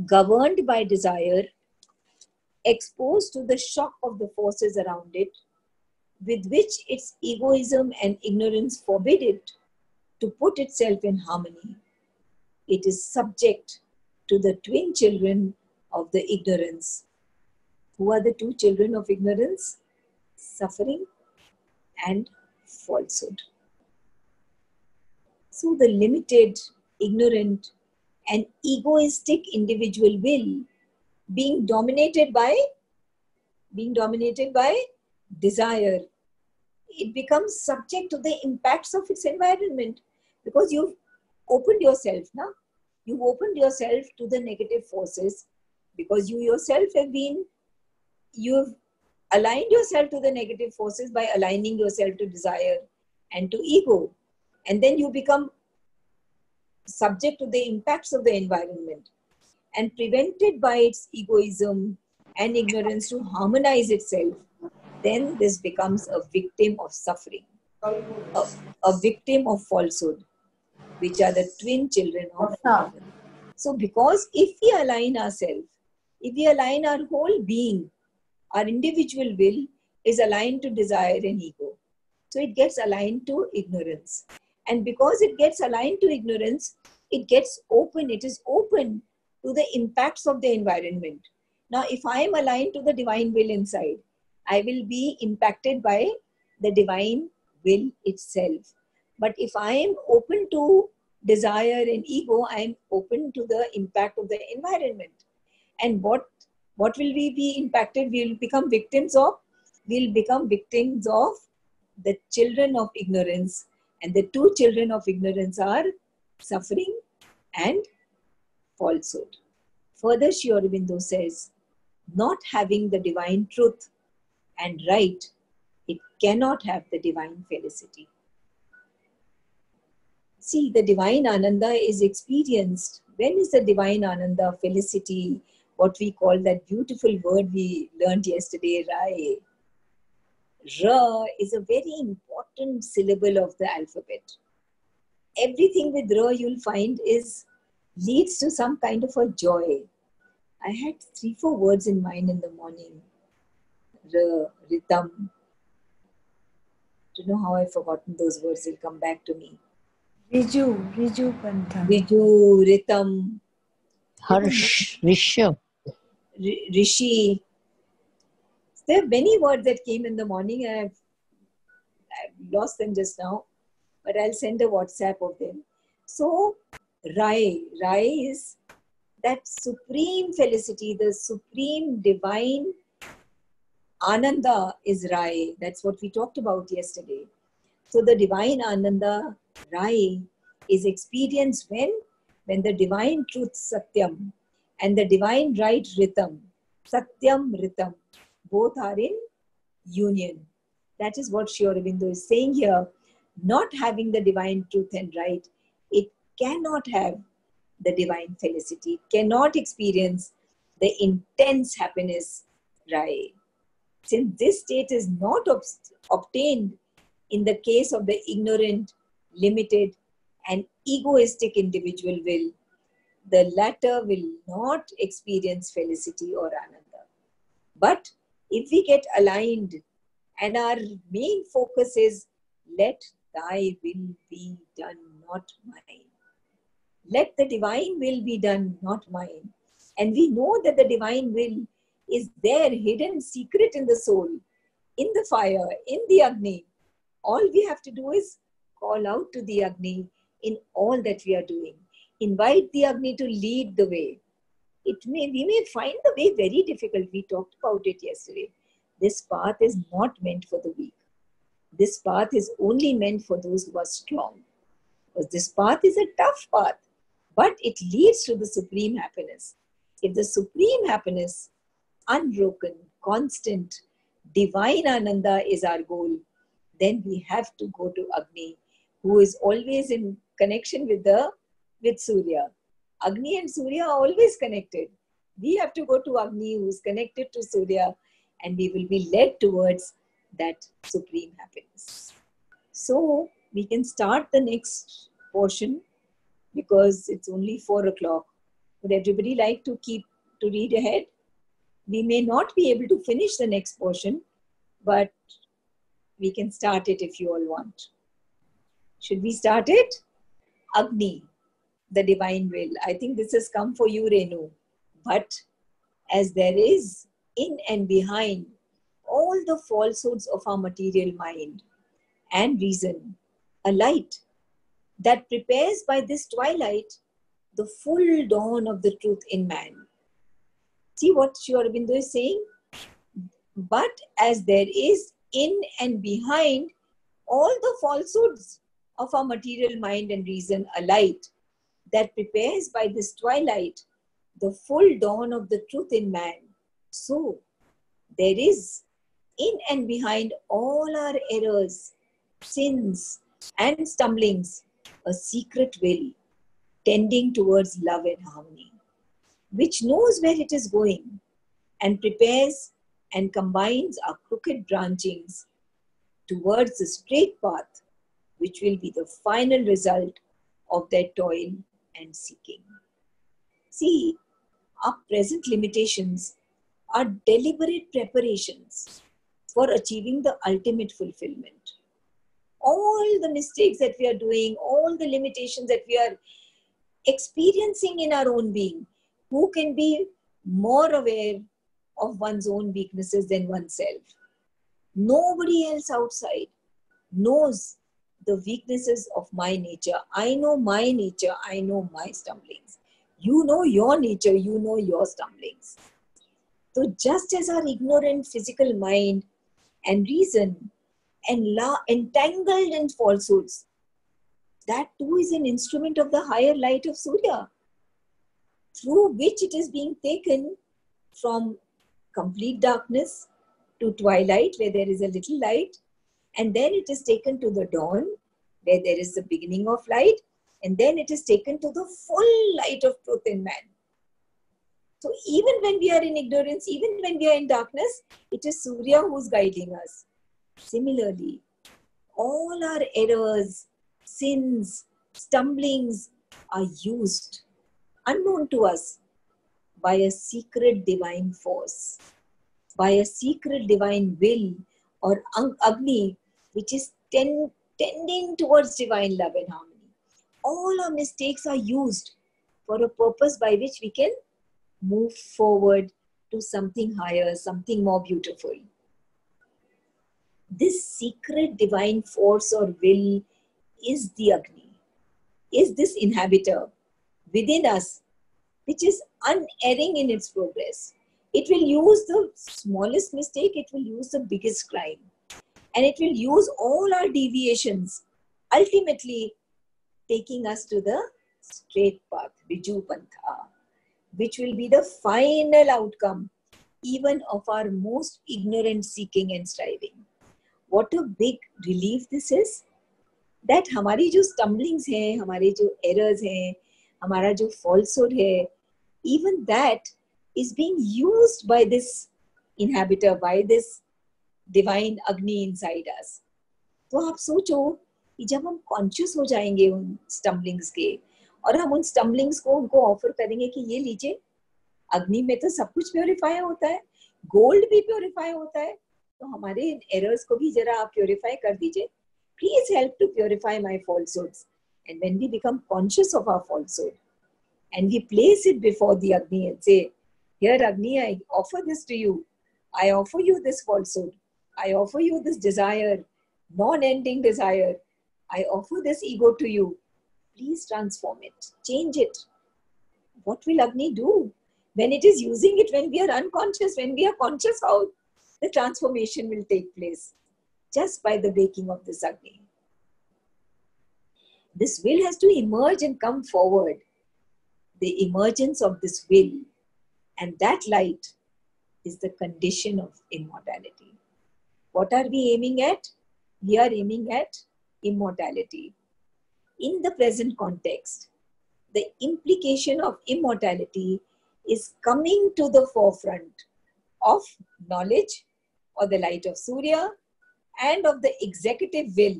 Governed by desire, exposed to the shock of the forces around it, with which its egoism and ignorance forbid it to put itself in harmony. It is subject to the twin children of the ignorance. Who are the two children of ignorance? Suffering and falsehood. So, the limited, ignorant, and egoistic individual will being dominated by being dominated by desire it becomes subject to the impacts of its environment because you've opened yourself now you've opened yourself to the negative forces because you yourself have been you've aligned yourself to the negative forces by aligning yourself to desire and to ego. And then you become subject to the impacts of the environment and prevented by its egoism and ignorance to harmonize itself. Then this becomes a victim of suffering, a, a victim of falsehood, which are the twin children of Satan. So, because if we align ourselves, if we align our whole being, our individual will is aligned to desire and ego. So, it gets aligned to ignorance. And because it gets aligned to ignorance, it gets open, it is open to the impacts of the environment. Now, if I am aligned to the divine will inside, I will be impacted by the divine will itself. But if I am open to desire and ego, I am open to the impact of the environment. And what what will we be impacted? We will become victims of. We'll become victims of the children of ignorance. And the two children of ignorance are suffering and falsehood. Further, Sri Aurobindo says, not having the divine truth and right, it cannot have the divine felicity. See, the divine Ananda is experienced. When is the divine Ananda felicity? What we call that beautiful word we learned yesterday, Rai. Ra eh? is a very important syllable of the alphabet. Everything with Ra you'll find is leads to some kind of a joy. I had three, four words in mind in the morning. Ra, Ritam, don't know how I've forgotten those words. They'll come back to me. Riju, Riju Pantha. Riju, Ritam, Harsh, Rishabh. Rishi. There are many words that came in the morning. I've, I've lost them just now, but I'll send a WhatsApp of them. So, Rai, Rai is that supreme felicity, the supreme divine Ananda is Rai. That's what we talked about yesterday. So the divine Ananda, Rai, is experienced when? When the divine truth Satyam and the divine right rhythm, Satyam Ritam, both are in union. That is what Sri Aurobindo is saying here. Not having the divine truth and right, it cannot have the divine felicity, it cannot experience the intense happiness, Rai since this state is not ob- obtained in the case of the ignorant, limited, and egoistic individual will, the latter will not experience felicity or ananda. But if we get aligned and our main focus is let thy will be done, not mine. Let the divine will be done, not mine. And we know that the divine will is there hidden secret in the soul, in the fire, in the Agni. All we have to do is call out to the Agni in all that we are doing. Invite the Agni to lead the way. It may we may find the way very difficult. We talked about it yesterday. This path is not meant for the weak. This path is only meant for those who are strong. Because this path is a tough path, but it leads to the supreme happiness. If the supreme happiness unbroken, constant, divine Ananda is our goal, then we have to go to Agni, who is always in connection with the with Surya. Agni and Surya are always connected. We have to go to Agni, who is connected to Surya, and we will be led towards that supreme happiness. So we can start the next portion because it's only four o'clock. Would everybody like to keep to read ahead? we may not be able to finish the next portion, but we can start it if you all want. Should we start it? Agni, the divine will. I think this has come for you, Renu. But as there is in and behind all the falsehoods of our material mind and reason, a light that prepares by this twilight the full dawn of the truth in man See what Sri Aurobindo is saying? But as there is in and behind all the falsehoods of our material mind and reason a light that prepares by this twilight the full dawn of the truth in man. So there is in and behind all our errors, sins, and stumblings a secret will tending towards love and harmony which knows where it is going and prepares and combines our crooked branchings towards the straight path, which will be the final result of their toil and seeking. See, our present limitations are deliberate preparations for achieving the ultimate fulfillment. All the mistakes that we are doing, all the limitations that we are experiencing in our own being, who can be more aware of one's own weaknesses than oneself? Nobody else outside knows the weaknesses of my nature. I know my nature, I know my stumblings. You know your nature, you know your stumblings. So, just as our ignorant physical mind and reason and la- entangled in falsehoods, that too is an instrument of the higher light of Surya through which it is being taken from complete darkness to twilight, where there is a little light, and then it is taken to the dawn, where there is the beginning of light, and then it is taken to the full light of truth in man. So, even when we are in ignorance, even when we are in darkness, it is Surya who's guiding us. Similarly, all our errors, sins, stumblings are used unknown to us by a secret divine force, by a secret divine will or Agni, which is ten, tending towards divine love and harmony. All our mistakes are used for a purpose by which we can move forward to something higher, something more beautiful. This secret divine force or will is the Agni, is this inhabitor within us, which is unerring in its progress. It will use the smallest mistake, it will use the biggest crime, and it will use all our deviations, ultimately taking us to the straight path, Viju Pantha, which will be the final outcome even of our most ignorant seeking and striving. What a big relief this is that हमारी जो stumblings हैं हमारे जो errors हैं हमारा जो falsehood है even that is being used by this inhabitor by this divine अग्नि inside us. तो आप सोचो कि जब हम कॉन्शियस हो जाएँगे उन स्टम्बलिंग्स के, और हम उन स्टम्बलिंग्स को, उनको ऑफ़र करेंगे कि ये लीजिए, अग्नि में तो सब कुछ प्योरीफाई होता है गोल्ड भी प्योरीफाई होता है तो हमारे इन एरर्स को भी जरा आप प्योरीफाई कर दीजिए। Please help to purify my falsehoods and when we become conscious of our falsehood and we place it before the Agni and say here Agni I offer this to you I offer you this I offer you this desire, non ending desire. I offer this ego to you. Please transform it, change it. What will Agni do? When it is using it, when we are unconscious, when we are conscious, how the transformation will take place just by the waking of this Agni. This will has to emerge and come forward. The emergence of this will and that light is the condition of immortality what are we aiming at we are aiming at immortality in the present context, the implication of immortality is coming to the forefront of knowledge or the light of Surya and of the executive will.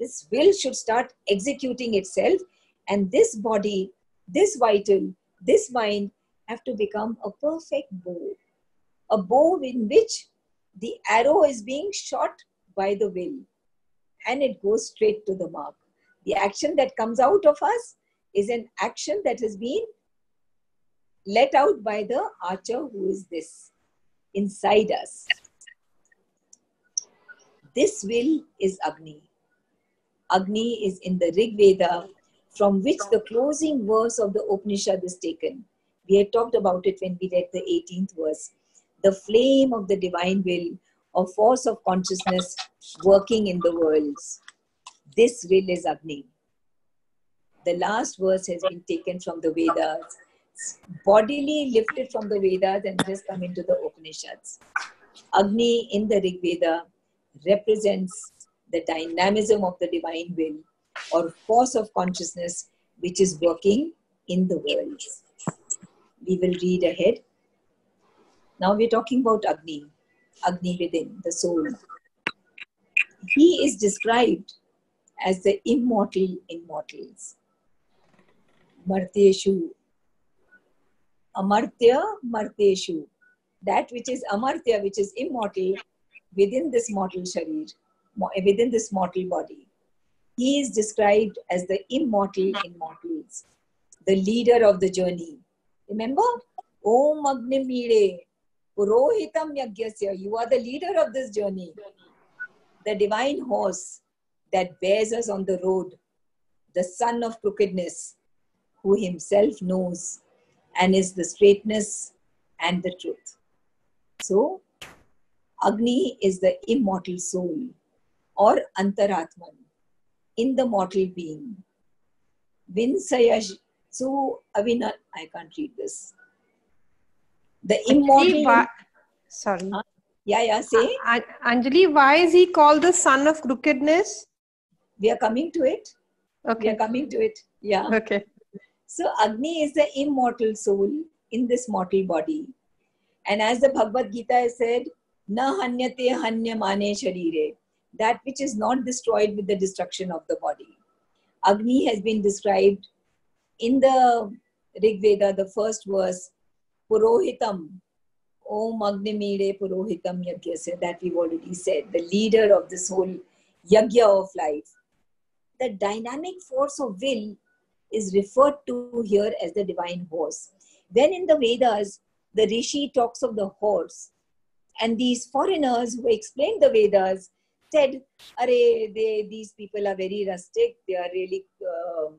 This will should start executing itself, and this body, this vital, this mind have to become a perfect bow. A bow in which the arrow is being shot by the will and it goes straight to the mark the action that comes out of us is an action that has been let out by the archer who is this inside us. This will is Agni. Agni is in the Rig Veda, from which the closing verse of the Upanishad is taken. We had talked about it when we read the 18th verse. The flame of the divine will, or force of consciousness working in the worlds. This will is Agni. The last verse has been taken from the Vedas, bodily lifted from the Vedas and just come into the Upanishads. Agni in the Rig Veda represents the dynamism of the divine will or force of consciousness which is working in the world. We will read ahead. Now we're talking about Agni, Agni within, the soul. He is described as the immortal immortals. Marteshu. Amartya. That which is Amartya, which is immortal within this mortal sharir, within this mortal body. He is described as the immortal immortals, the leader of the journey. Remember? Om Agni Mire, Purohitam Yagyasya. You are the leader of this journey. The divine horse that bears us on the road, the son of crookedness, who himself knows and is the straightness and the truth. So, Agni is the immortal soul or Antaratman in the mortal being. Vinsayash. So, Avina, I can't read this. The immortal. Why, sorry. Huh? Yeah, yeah, say. An- Anjali, why is he called the son of crookedness? We are coming to it. Okay. We are coming to it. Yeah. Okay. So Agni is the immortal soul in this mortal body. And as the Bhagavad Gita has said, Na hanyate hanya mane sharire, that which is not destroyed with the destruction of the body. Agni has been described in the Rig Veda, the first verse, Purohitam, Om Agni Mire Purohitam Yagyasya, that we've already said, the leader of this whole yagya of life. The dynamic force of will is referred to here as the divine horse. When in the Vedas, the Rishi talks of the horse, and these foreigners who explained the Vedas said, Are they, these people are very rustic, they are really uh,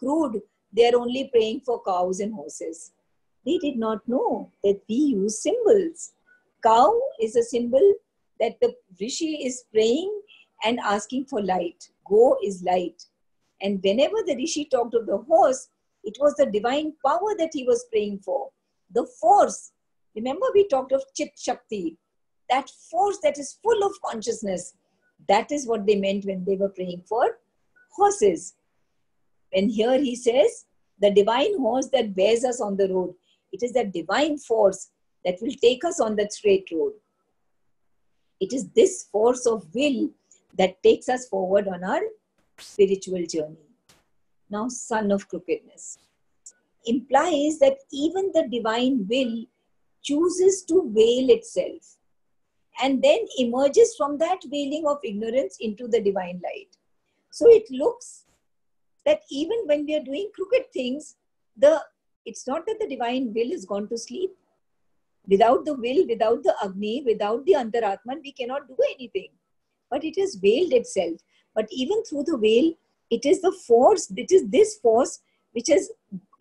crude, they are only praying for cows and horses. They did not know that we use symbols. Cow is a symbol that the Rishi is praying and asking for light. Go is light. And whenever the Rishi talked of the horse, it was the divine power that he was praying for. The force. Remember, we talked of Chit Shakti, that force that is full of consciousness. That is what they meant when they were praying for horses. And here he says, the divine horse that bears us on the road. It is that divine force that will take us on that straight road. It is this force of will that takes us forward on our spiritual journey. Now, son of crookedness implies that even the divine will chooses to veil itself and then emerges from that veiling of ignorance into the divine light. So it looks that even when we are doing crooked things, the it's not that the divine will has gone to sleep. Without the will, without the Agni, without the Antaratman, we cannot do anything. But it has veiled itself. But even through the veil, it is the force, it is this force which has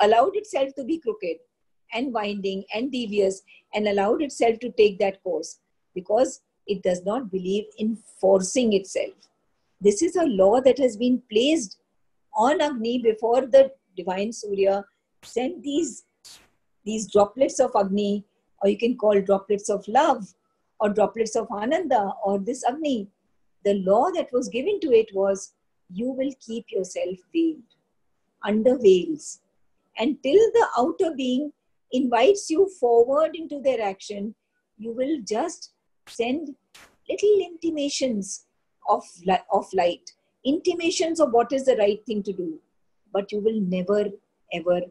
allowed itself to be crooked and winding and devious and allowed itself to take that course because it does not believe in forcing itself. This is a law that has been placed on Agni before the divine Surya sent these, these droplets of Agni, or you can call droplets of love, or droplets of Ananda, or this Agni. The law that was given to it was you will keep yourself veiled, under veils, until the outer being invites you forward into their action. You will just send little intimations of, of light intimations of what is the right thing to do, but you will never ever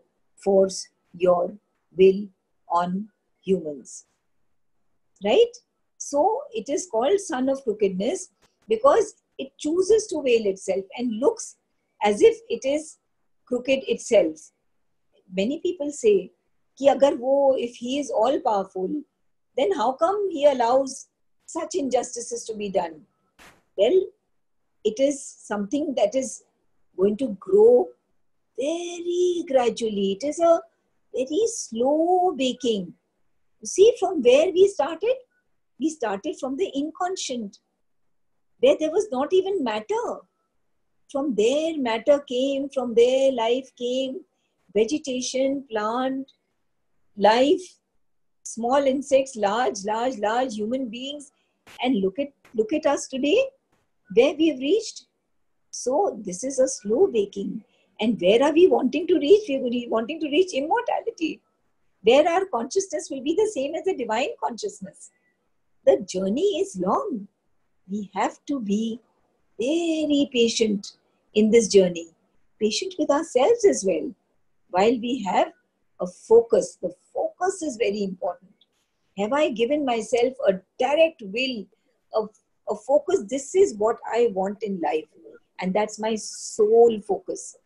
force your will on humans. Right? So it is called son of crookedness because it chooses to veil itself and looks as if it is crooked itself. Many people say, कि अगर वो if he is all powerful, then how come he allows such injustices to be done? Well, it is something that is going to grow very gradually. It is a very slow baking. You see, from where we started, we started from the inconscient, where there was not even matter. From there, matter came, from there, life came, vegetation, plant, life, small insects, large, large, large human beings. And look at look at us today where we have reached. So this is a slow baking. And where are we wanting to reach? We are wanting to reach immortality, where our consciousness will be the same as the divine consciousness. The journey is long. We have to be very patient in this journey, patient with ourselves as well, while we have a focus. The focus is very important. Have I given myself a direct will, of a focus this is what i want in life and that's my sole focus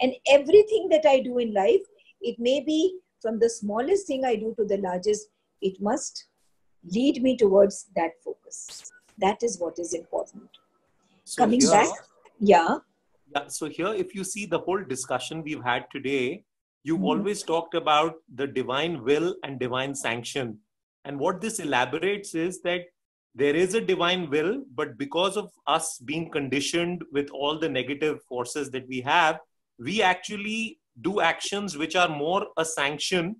and everything that i do in life it may be from the smallest thing i do to the largest it must lead me towards that focus. That is what is important. So coming here, back yeah. Yeah so here if you see the whole discussion we've had today you've mm-hmm. always talked about the divine will and divine sanction. And what this elaborates is that there is a divine will, but because of us being conditioned with all the negative forces that we have, we actually do actions which are more a sanction.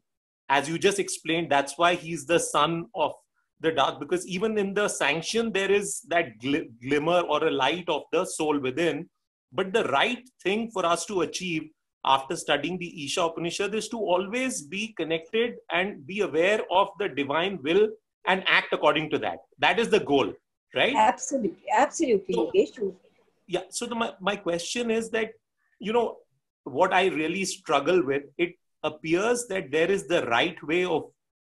As you just explained, that's why he's the son of the dark, because even in the sanction, there is that gl- glimmer or a light of the soul within. But the right thing for us to achieve after studying the Isha Upanishad is to always be connected and be aware of the divine will and act according to that. That is the goal, right? Absolutely, absolutely. So, yeah. So the, my, my question is that, you know, what I really struggle with, it appears that there is the right way of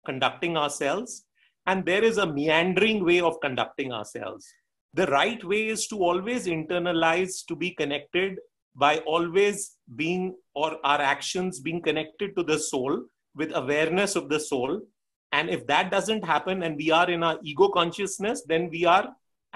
conducting ourselves and there is a meandering way of conducting ourselves. the right way is to always internalize to be connected by always being or our actions being connected to the soul with awareness of the soul and if that doesn't happen and we are in our ego consciousness then we are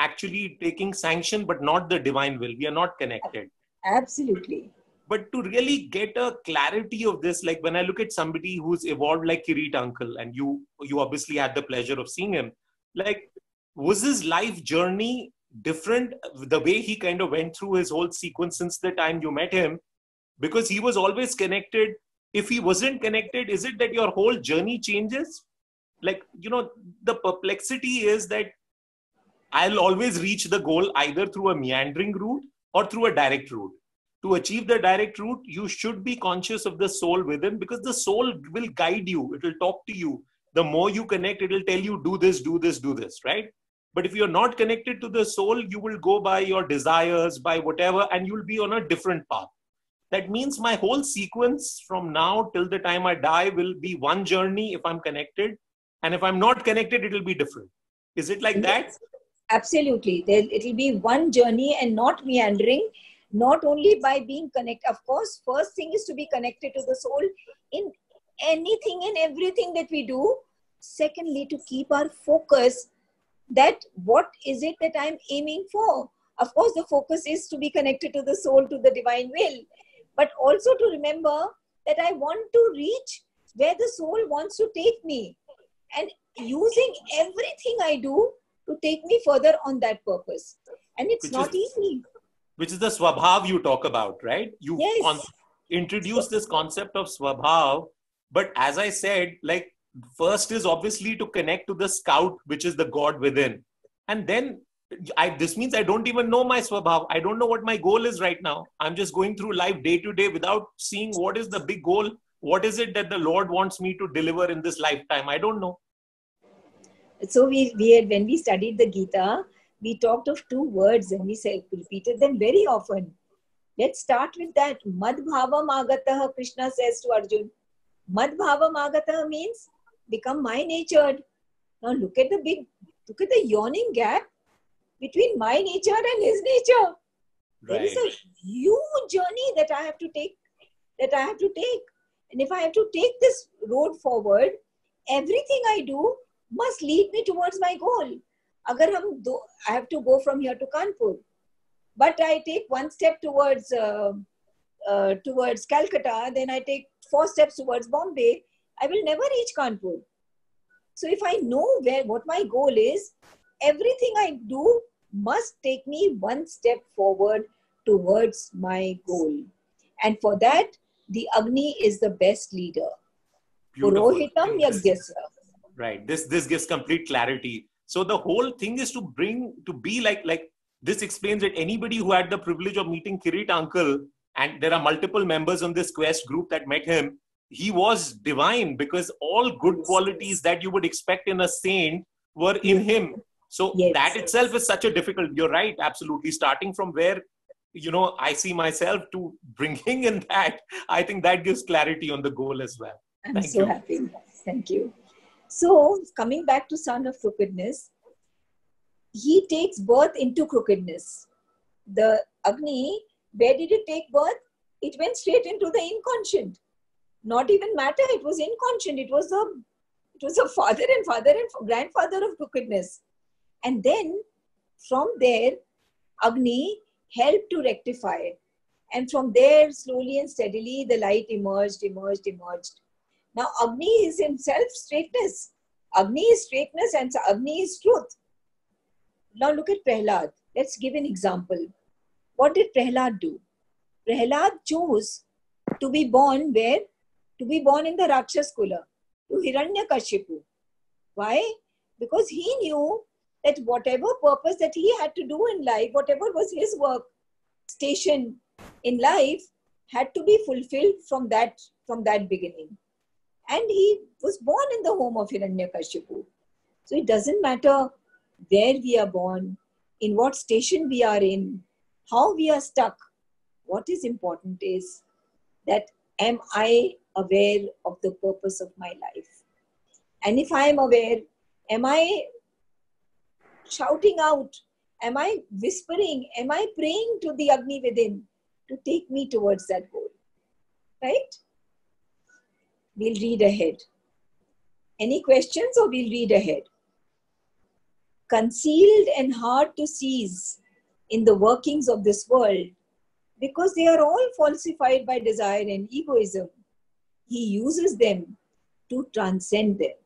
actually taking sanction but not the divine will we are not connected Absolutely. But to really get a clarity of this like when i look at somebody who's evolved like kirit uncle and you you obviously had the pleasure of seeing him like was his life journey different the way he kind of went through his whole sequence since the time you met him? Because he was always connected. If he wasn't connected is it that your whole journey changes? Like you know the perplexity is that i'll always reach the goal either through a meandering route or through a direct route to achieve the direct route you should be conscious of the soul within because the soul will guide you. It will talk to you. The more you connect it will tell you do this do this do this right? But if you're not connected to the soul you will go by your desires by whatever and you'll be on a different path. That means my whole sequence from now till the time i die will be one journey if i'm connected. And if i'm not connected it will be different. Is it like that? Absolutely. It'll be one journey and not meandering, not only by being connected. Of course, first thing is to be connected to the soul in anything and everything that we do. Secondly, to keep our focus that what is it that I'm aiming for? Of course, the focus is to be connected to the soul, to the divine will, but also to remember that I want to reach where the soul wants to take me and using everything I do to take me further on that purpose. And it's Which not is- easy. Which is the swabhav you talk about right you Yes. con- introduce this concept of swabhav but as i said like first is obviously to connect to the scout which is the god within and then I, this means I don't even know my swabhav. I don't know what my goal is right now. I'm just going through life day to day without seeing what is the big goal. What is it that the Lord wants me to deliver in this lifetime? I don't know. So we, we had, when we studied the Gita, we talked of two words and we said, repeated them very often. Let's start with that. Madhbhavam agatah, Krishna says to Arjun. Madhbhavam agatah means become my natured. Now look at the big, look at the yawning gap between my nature and his nature. There is a huge journey that I have to take, that I have to take. And if I have to take this road forward, everything I do must lead me towards my goal. अगर हम दो I have to go from here to Kanpur, but I take one step towards uh, uh, towards Calcutta, then I take four steps towards Bombay. I will never reach Kanpur. So if I know where what my goal is, everything I do must take me one step forward towards my goal. And for that, the Agni is the best leader. Beautiful. Purohitam This- Yagyasya. right this this gives complete clarity so the whole thing is to bring to be like like this explains that anybody who had the privilege of meeting kirit uncle and there are multiple members on this quest group that met him he was divine because all good qualities that you would expect in a saint were in him so Yes. that itself is such a difficult you're right absolutely starting from where you know i see myself to bringing in that i think that gives clarity on the goal as well I'm Thank so you. happy. Thank you. So, coming back to son of crookedness, he takes birth into crookedness. The Agni, where did it take birth? It went straight into the inconscient. Not even matter, it was inconscient. It was the it was the father and father and grandfather of crookedness. And then from there, Agni helped to rectify it. And from there, slowly and steadily, the light emerged, emerged, emerged. Now, Agni is himself straightness. Agni is straightness and Agni is truth. Now, look at Prahlad. Let's give an example. What did Prahlad do? Prahlad chose to be born where? To be born in the Rakshas Kula, to Hiranyakashipu. Why? Because he knew that whatever purpose that he had to do in life, whatever was his work, station in life, had to be fulfilled from that from that beginning and he was born in the home of Hiranyakashipu. So it doesn't matter where we are born, in what station we are in, how we are stuck. What is important is that am I aware of the purpose of my life? And if I am aware, am I shouting out Am I whispering? Am I praying to the Agni within to take me towards that goal? Right? We'll read ahead. Any questions or we'll read ahead? Concealed and hard to seize in the workings of this world because they are all falsified by desire and egoism. He uses them to transcend them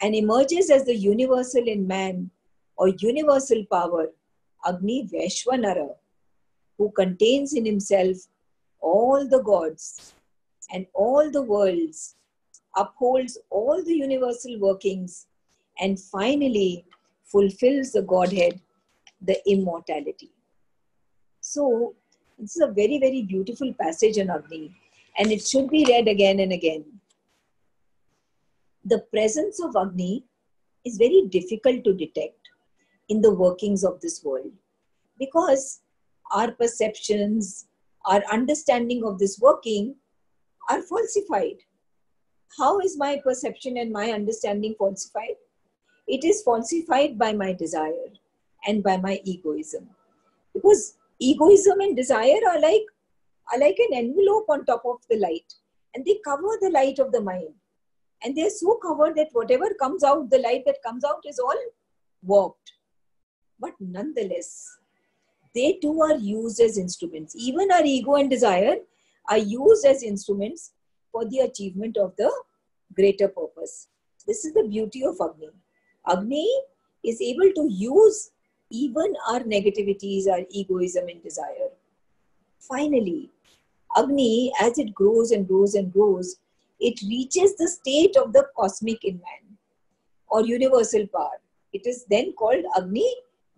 and emerges as the universal in man or universal power, Agni Vaishwanara, who contains in himself all the gods and all the worlds, upholds all the universal workings, and finally fulfills the Godhead, the immortality. So, this is a very, very beautiful passage on Agni, and it should be read again and again. The presence of Agni is very difficult to detect in the workings of this world because our perceptions, our understanding of this working are falsified. How is my perception and my understanding falsified? It is falsified by my desire and by my egoism. Because egoism and desire are like, are like an envelope on top of the light, and they cover the light of the mind. And they're so covered that whatever comes out, the light that comes out is all warped. But nonetheless, they too are used as instruments. Even our ego and desire are used as instruments for the achievement of the greater purpose. This is the beauty of Agni. Agni is able to use even our negativities, our egoism and desire. Finally, Agni, as it grows and grows and grows, it reaches the state of the cosmic in man or universal power. It is then called Agni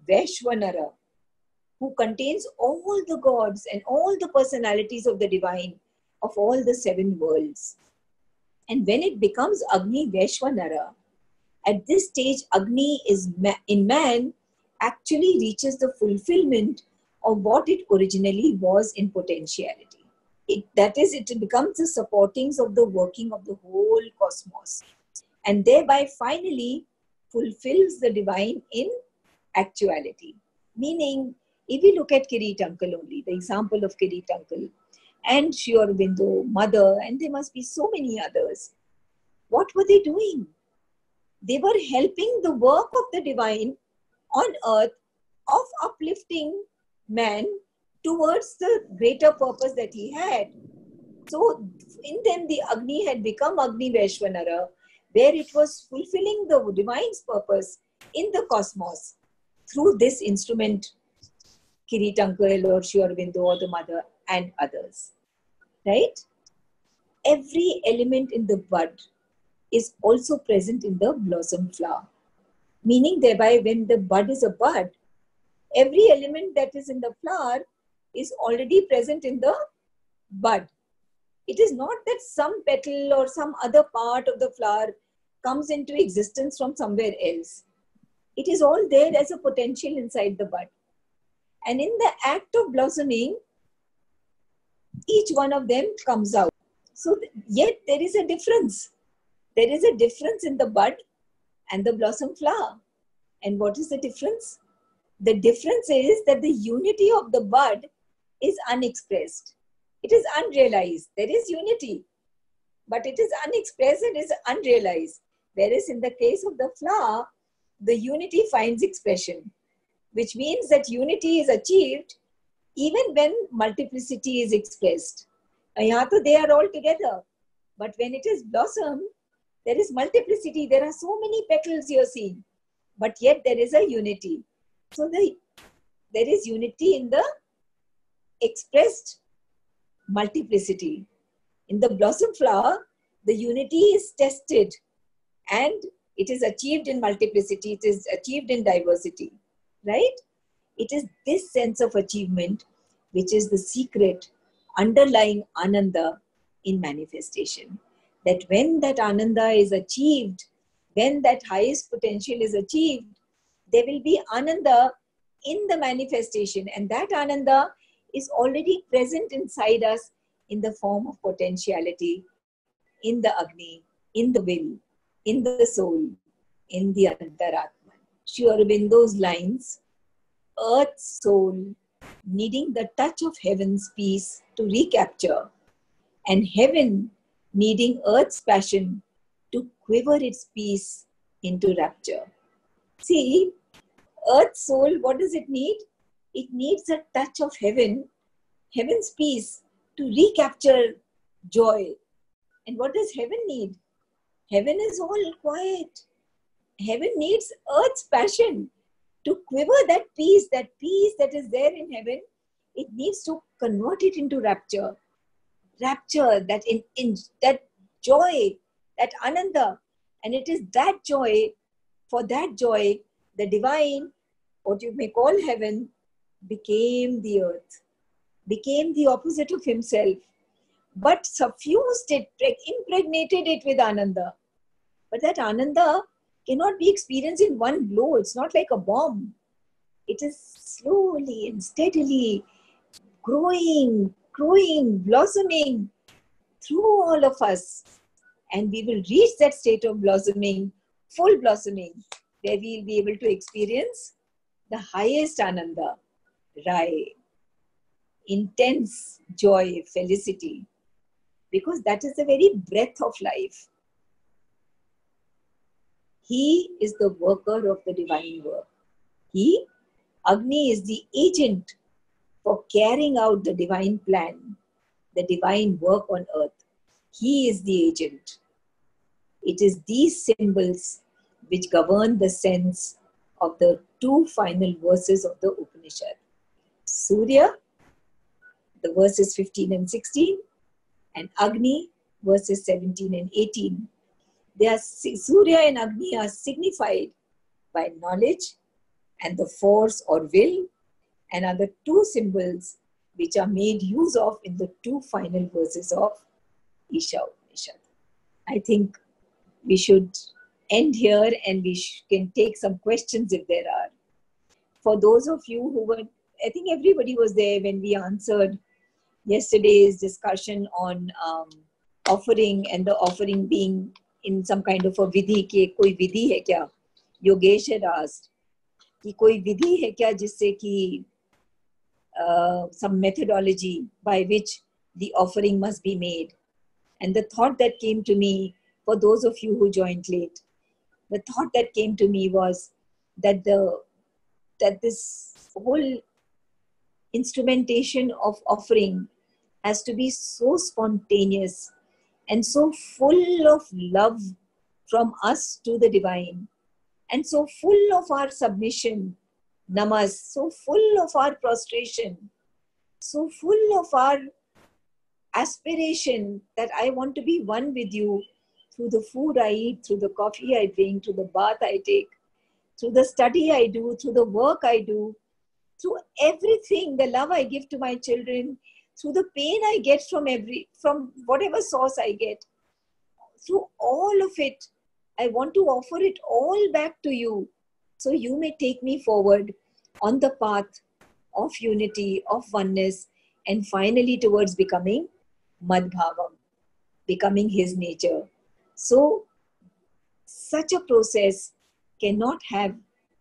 Vaishwanara, who contains all the gods and all the personalities of the divine of all the seven worlds. And when it becomes Agni Vaishwanara, at this stage, Agni is ma- in man actually reaches the fulfillment of what it originally was in potentiality. It, that is, it becomes the supportings of the working of the whole cosmos, and thereby finally fulfills the divine in actuality. Meaning, if we look at Kirit uncle only, the example of Kirit uncle, and Sri mother, and there must be so many others. What were they doing? They were helping the work of the divine on earth of uplifting man towards the greater purpose that he had. So, in them, the Agni had become Agni Vaishwanara, where it was fulfilling the divine's purpose in the cosmos through this instrument, Kirit uncle or Sri Aurobindo or the mother and others. Right? Every element in the bud is also present in the blossom flower. Meaning, thereby, when the bud is a bud, every element that is in the flower is already present in the bud. It is not that some petal or some other part of the flower comes into existence from somewhere else. It is all there as a potential inside the bud. And in the act of blossoming, each one of them comes out. So, yet there is a difference. There is a difference in the bud and the blossom flower. And what is the difference? The difference is that the unity of the bud is unexpressed. It is unrealized. There is unity, but it is unexpressed and is unrealized. Whereas in the case of the flower, the unity finds expression, which means that unity is achieved even when multiplicity is expressed. Ayato, they are all together. But when it is blossom, there is multiplicity. There are so many petals you're seeing. But yet there is a unity. So the, there is unity in the expressed multiplicity. In the blossom flower, the unity is tested and it is achieved in multiplicity, it is achieved in diversity right? It is this sense of achievement which is the secret underlying ananda in manifestation. That when that ananda is achieved, when that highest potential is achieved, there will be ananda in the manifestation, and that ananda is already present inside us in the form of potentiality, in the Agni, in the will, in the soul, in the Antaratman. Sri Aurobindo's lines earth's soul needing the touch of heaven's peace to recapture, and heaven needing earth's passion to quiver its peace into rapture. See, earth's soul, what does it need? It needs a touch of heaven, heaven's peace to recapture joy. And what does heaven need? Heaven is all quiet. Heaven needs earth's passion to quiver that peace, that peace that is there in heaven. It needs to convert it into rapture. Rapture, that in, in that joy, that ananda. And it is that joy, for that joy, the divine, what you may call heaven, became the earth, became the opposite of himself, but suffused it, impregnated it with Ananda. But that Ananda cannot be experienced in one blow. It's not like a bomb. It is slowly and steadily growing, growing, blossoming through all of us. And we will reach that state of blossoming, full blossoming, where we'll be able to experience the highest Ananda, Rai, intense joy, felicity, because that is the very breath of life. He is the worker of the divine work. He, Agni, is the agent for carrying out the divine plan, the divine work on earth. He is the agent. It is these symbols which govern the sense of the two final verses of the Upanishad. Surya, the verses 15 and 16, and Agni, verses 17 and 18. They are, Surya and Agni are signified by knowledge and the force or will, and are the two symbols which are made use of in the two final verses of Isha Upanishad. I think we should end here and we can take some questions if there are. For those of you who were, I think everybody was there when we answered yesterday's discussion on um, offering and the offering being in some kind of a vidhi कि कोई विधि है क्या Yogesh had asked कि कोई विधि है क्या जिससे कि uh, some methodology by which the offering must be made and the thought that came to me for those of you who joined late the thought that came to me was that the that this whole instrumentation of offering has to be so spontaneous and so full of love from us to the divine and so full of our submission namas so full of our prostration so full of our aspiration that i want to be one with you through the food I eat, through the coffee I drink, through the bath I take, through the study I do, through the work I do, through everything, the love I give to my children, through the pain I get from every from whatever source I get, through all of it, I want to offer it all back to you so you may take me forward on the path of unity, of oneness, and finally towards becoming Madhbhavam, becoming his nature. So, such a process cannot have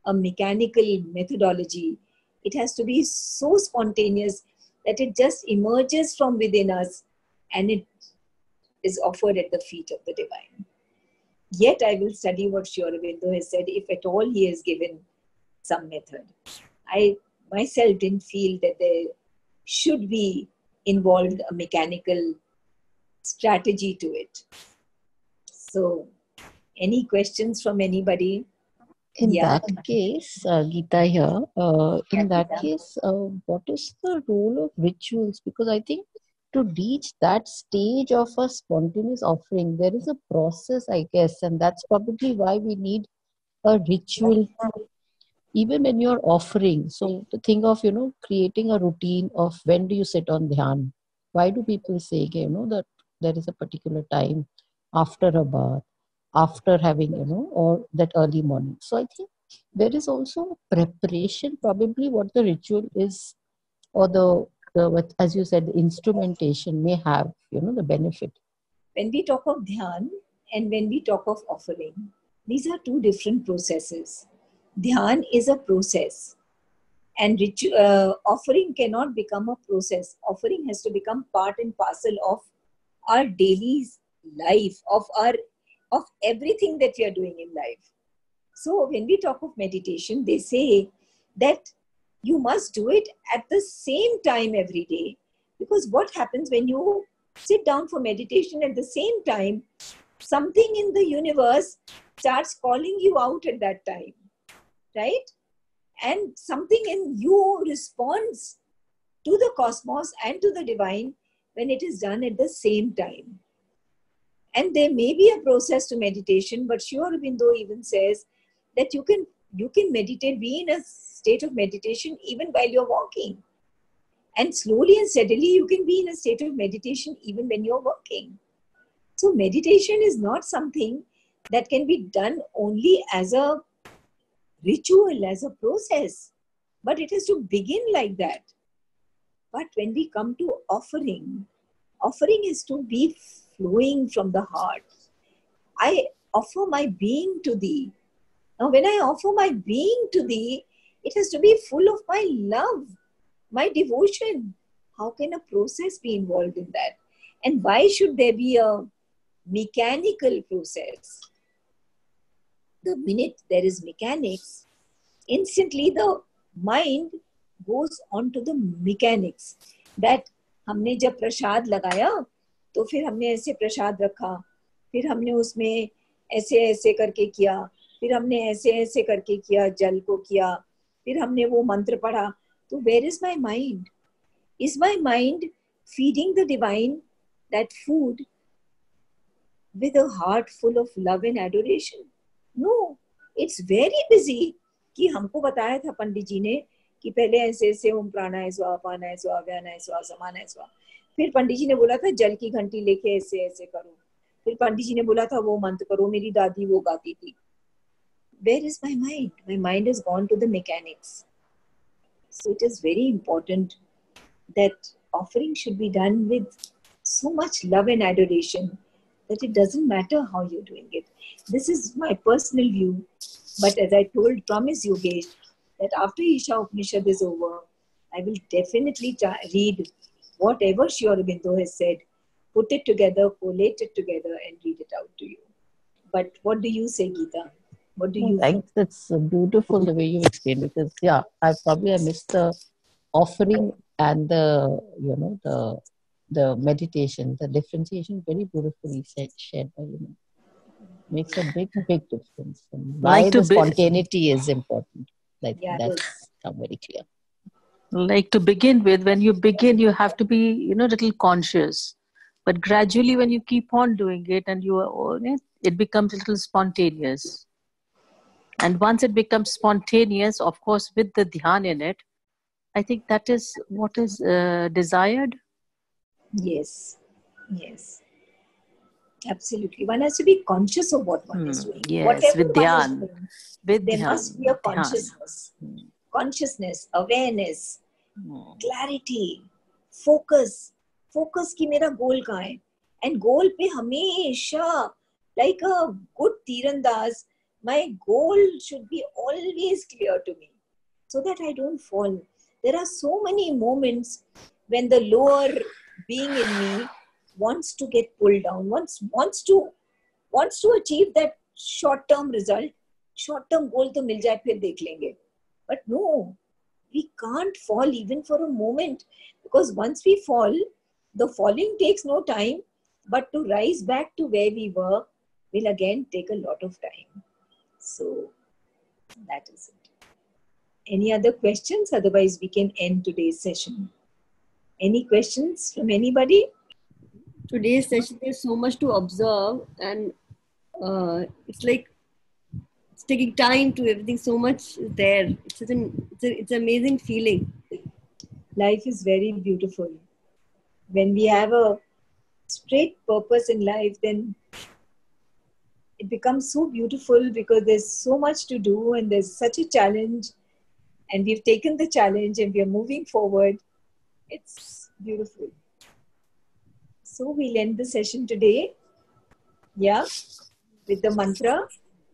a mechanical methodology. It has to be so spontaneous that it just emerges from within us and it is offered at the feet of the divine. Yet I will study what Sri Aurobindo has said, if at all he has given some method. I myself didn't feel that there should be involved a mechanical strategy to it. So, any questions from anybody? In Yeah. that case, uh, Geeta here, uh, in that case, uh, what is the role of rituals? Because I think to reach that stage of a spontaneous offering, there is a process, I guess, and that's probably why we need a ritual even when you're offering. So to think of, you know, creating a routine of when do you sit on dhyan? Why do people say, you know, that there is a particular time after a bath, after having, you know, or that early morning. So I think there is also preparation, probably what the ritual is, or the, the what, as you said, the instrumentation may have, you know, the benefit. When we talk of dhyan and when we talk of offering, these are two different processes. Dhyan is a process. and ritu- uh, offering cannot become a process offering has to become part and parcel of our daily life of our of everything that are doing in life. So when we talk of meditation they say that you must do it at the same time every day. Because what happens when you sit down for meditation at the same time something in the universe starts calling you out at that time right? And something in you responds to the cosmos and to the divine when it is done at the same time. And there may be a process to meditation, but Sri Aurobindo even says that you can you can meditate, be in a state of meditation even while you're walking. And slowly and steadily, you can be in a state of meditation even when you're working. So, meditation is not something that can be done only as a ritual, as a process, but it has to begin like that. But when we come to offering, offering is to be flowing from the heart. I offer my being to thee. Now, when I offer my being to thee, it has to be full of my love, my devotion. How can a process be involved in that? And why should there be a mechanical process? The minute there is mechanics, instantly the mind goes on to the mechanics that हमने जब प्रसाद लगाया तो फिर हमने ऐसे प्रसाद रखा, फिर हमने उसमें ऐसे ऐसे करके किया, फिर हमने ऐसे ऐसे करके किया, जल को किया, फिर हमने वो मंत्र पढ़ा। तो where is my mind is my mind feeding the divine that food with a heart full of love and adoration? No, it's very कि हमको बताया था पंडित जी ने कि पहले ऐसे ऐसे ओम प्राणाय स्वा पानाय स्वा व्यानाय स्वा समानाय स्वा फिर पंडित जी ने बोला था जल की घंटी लेके ऐसे ऐसे करो फिर पंडित जी ने बोला था वो मंत्र करो मेरी दादी वो गाती थी where is my mind my mind has gone to the mechanics so it is very important that offering should be done with so much love and adoration that it doesn't matter how you're doing it this is my personal view but as i told promise yogesh that after isha upanishad is over i will definitely read whatever Sri Aurobindo has said put it together collate it together and read it out to you. But what do you say geeta? What do you like that's beautiful the way you explain because yeah i probably i missed the offering and the you know the the meditation the differentiation very beautifully said shared by you. Makes a big big difference. And why Like to the be- spontaneity is important. Like Yeah, that's come very clear like to begin with when you begin you have to be you know little conscious but gradually when you keep on doing it and you are it becomes a little spontaneous and once it becomes spontaneous of course with the dhyan in it i think that is what is uh, desired Yes, yes. Absolutely. One has to be conscious of what one is Hmm, doing. yes, Whatever with dhyan. doing, with there dhyan, must be a consciousness. Consciousness, awareness, Hmm. clarity, focus. Focus कि मेरा goal कहाँ है and goal पे हमेशा a good tirandaz my goal should be always clear to me so that I don't fall. There are so many moments when the lower being in me wants to get pulled down, wants wants to wants to achieve that short term result. Short term goal तो मिल जाए फिर देख लेंगे. But no, we can't fall even for a moment because once we fall, the falling takes no time, but to rise back to where we were will again take a lot of time. So that is it. Any other questions? Otherwise, we can end today's session. Any questions from anybody? today's session there's so much to observe and uh, it's like taking time to everything so much there it's such an it's, a, it's an amazing feeling Life is very beautiful. When we have a straight purpose in life, then it becomes so beautiful because there's so much to do and there's such a challenge. And we've taken the challenge and we are moving forward. It's beautiful. So we'll end the session today. Yeah, with the mantra,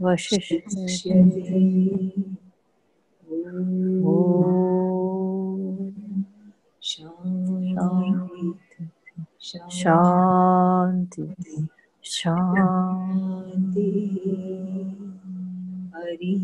वशिष्यति शांति शांति हरि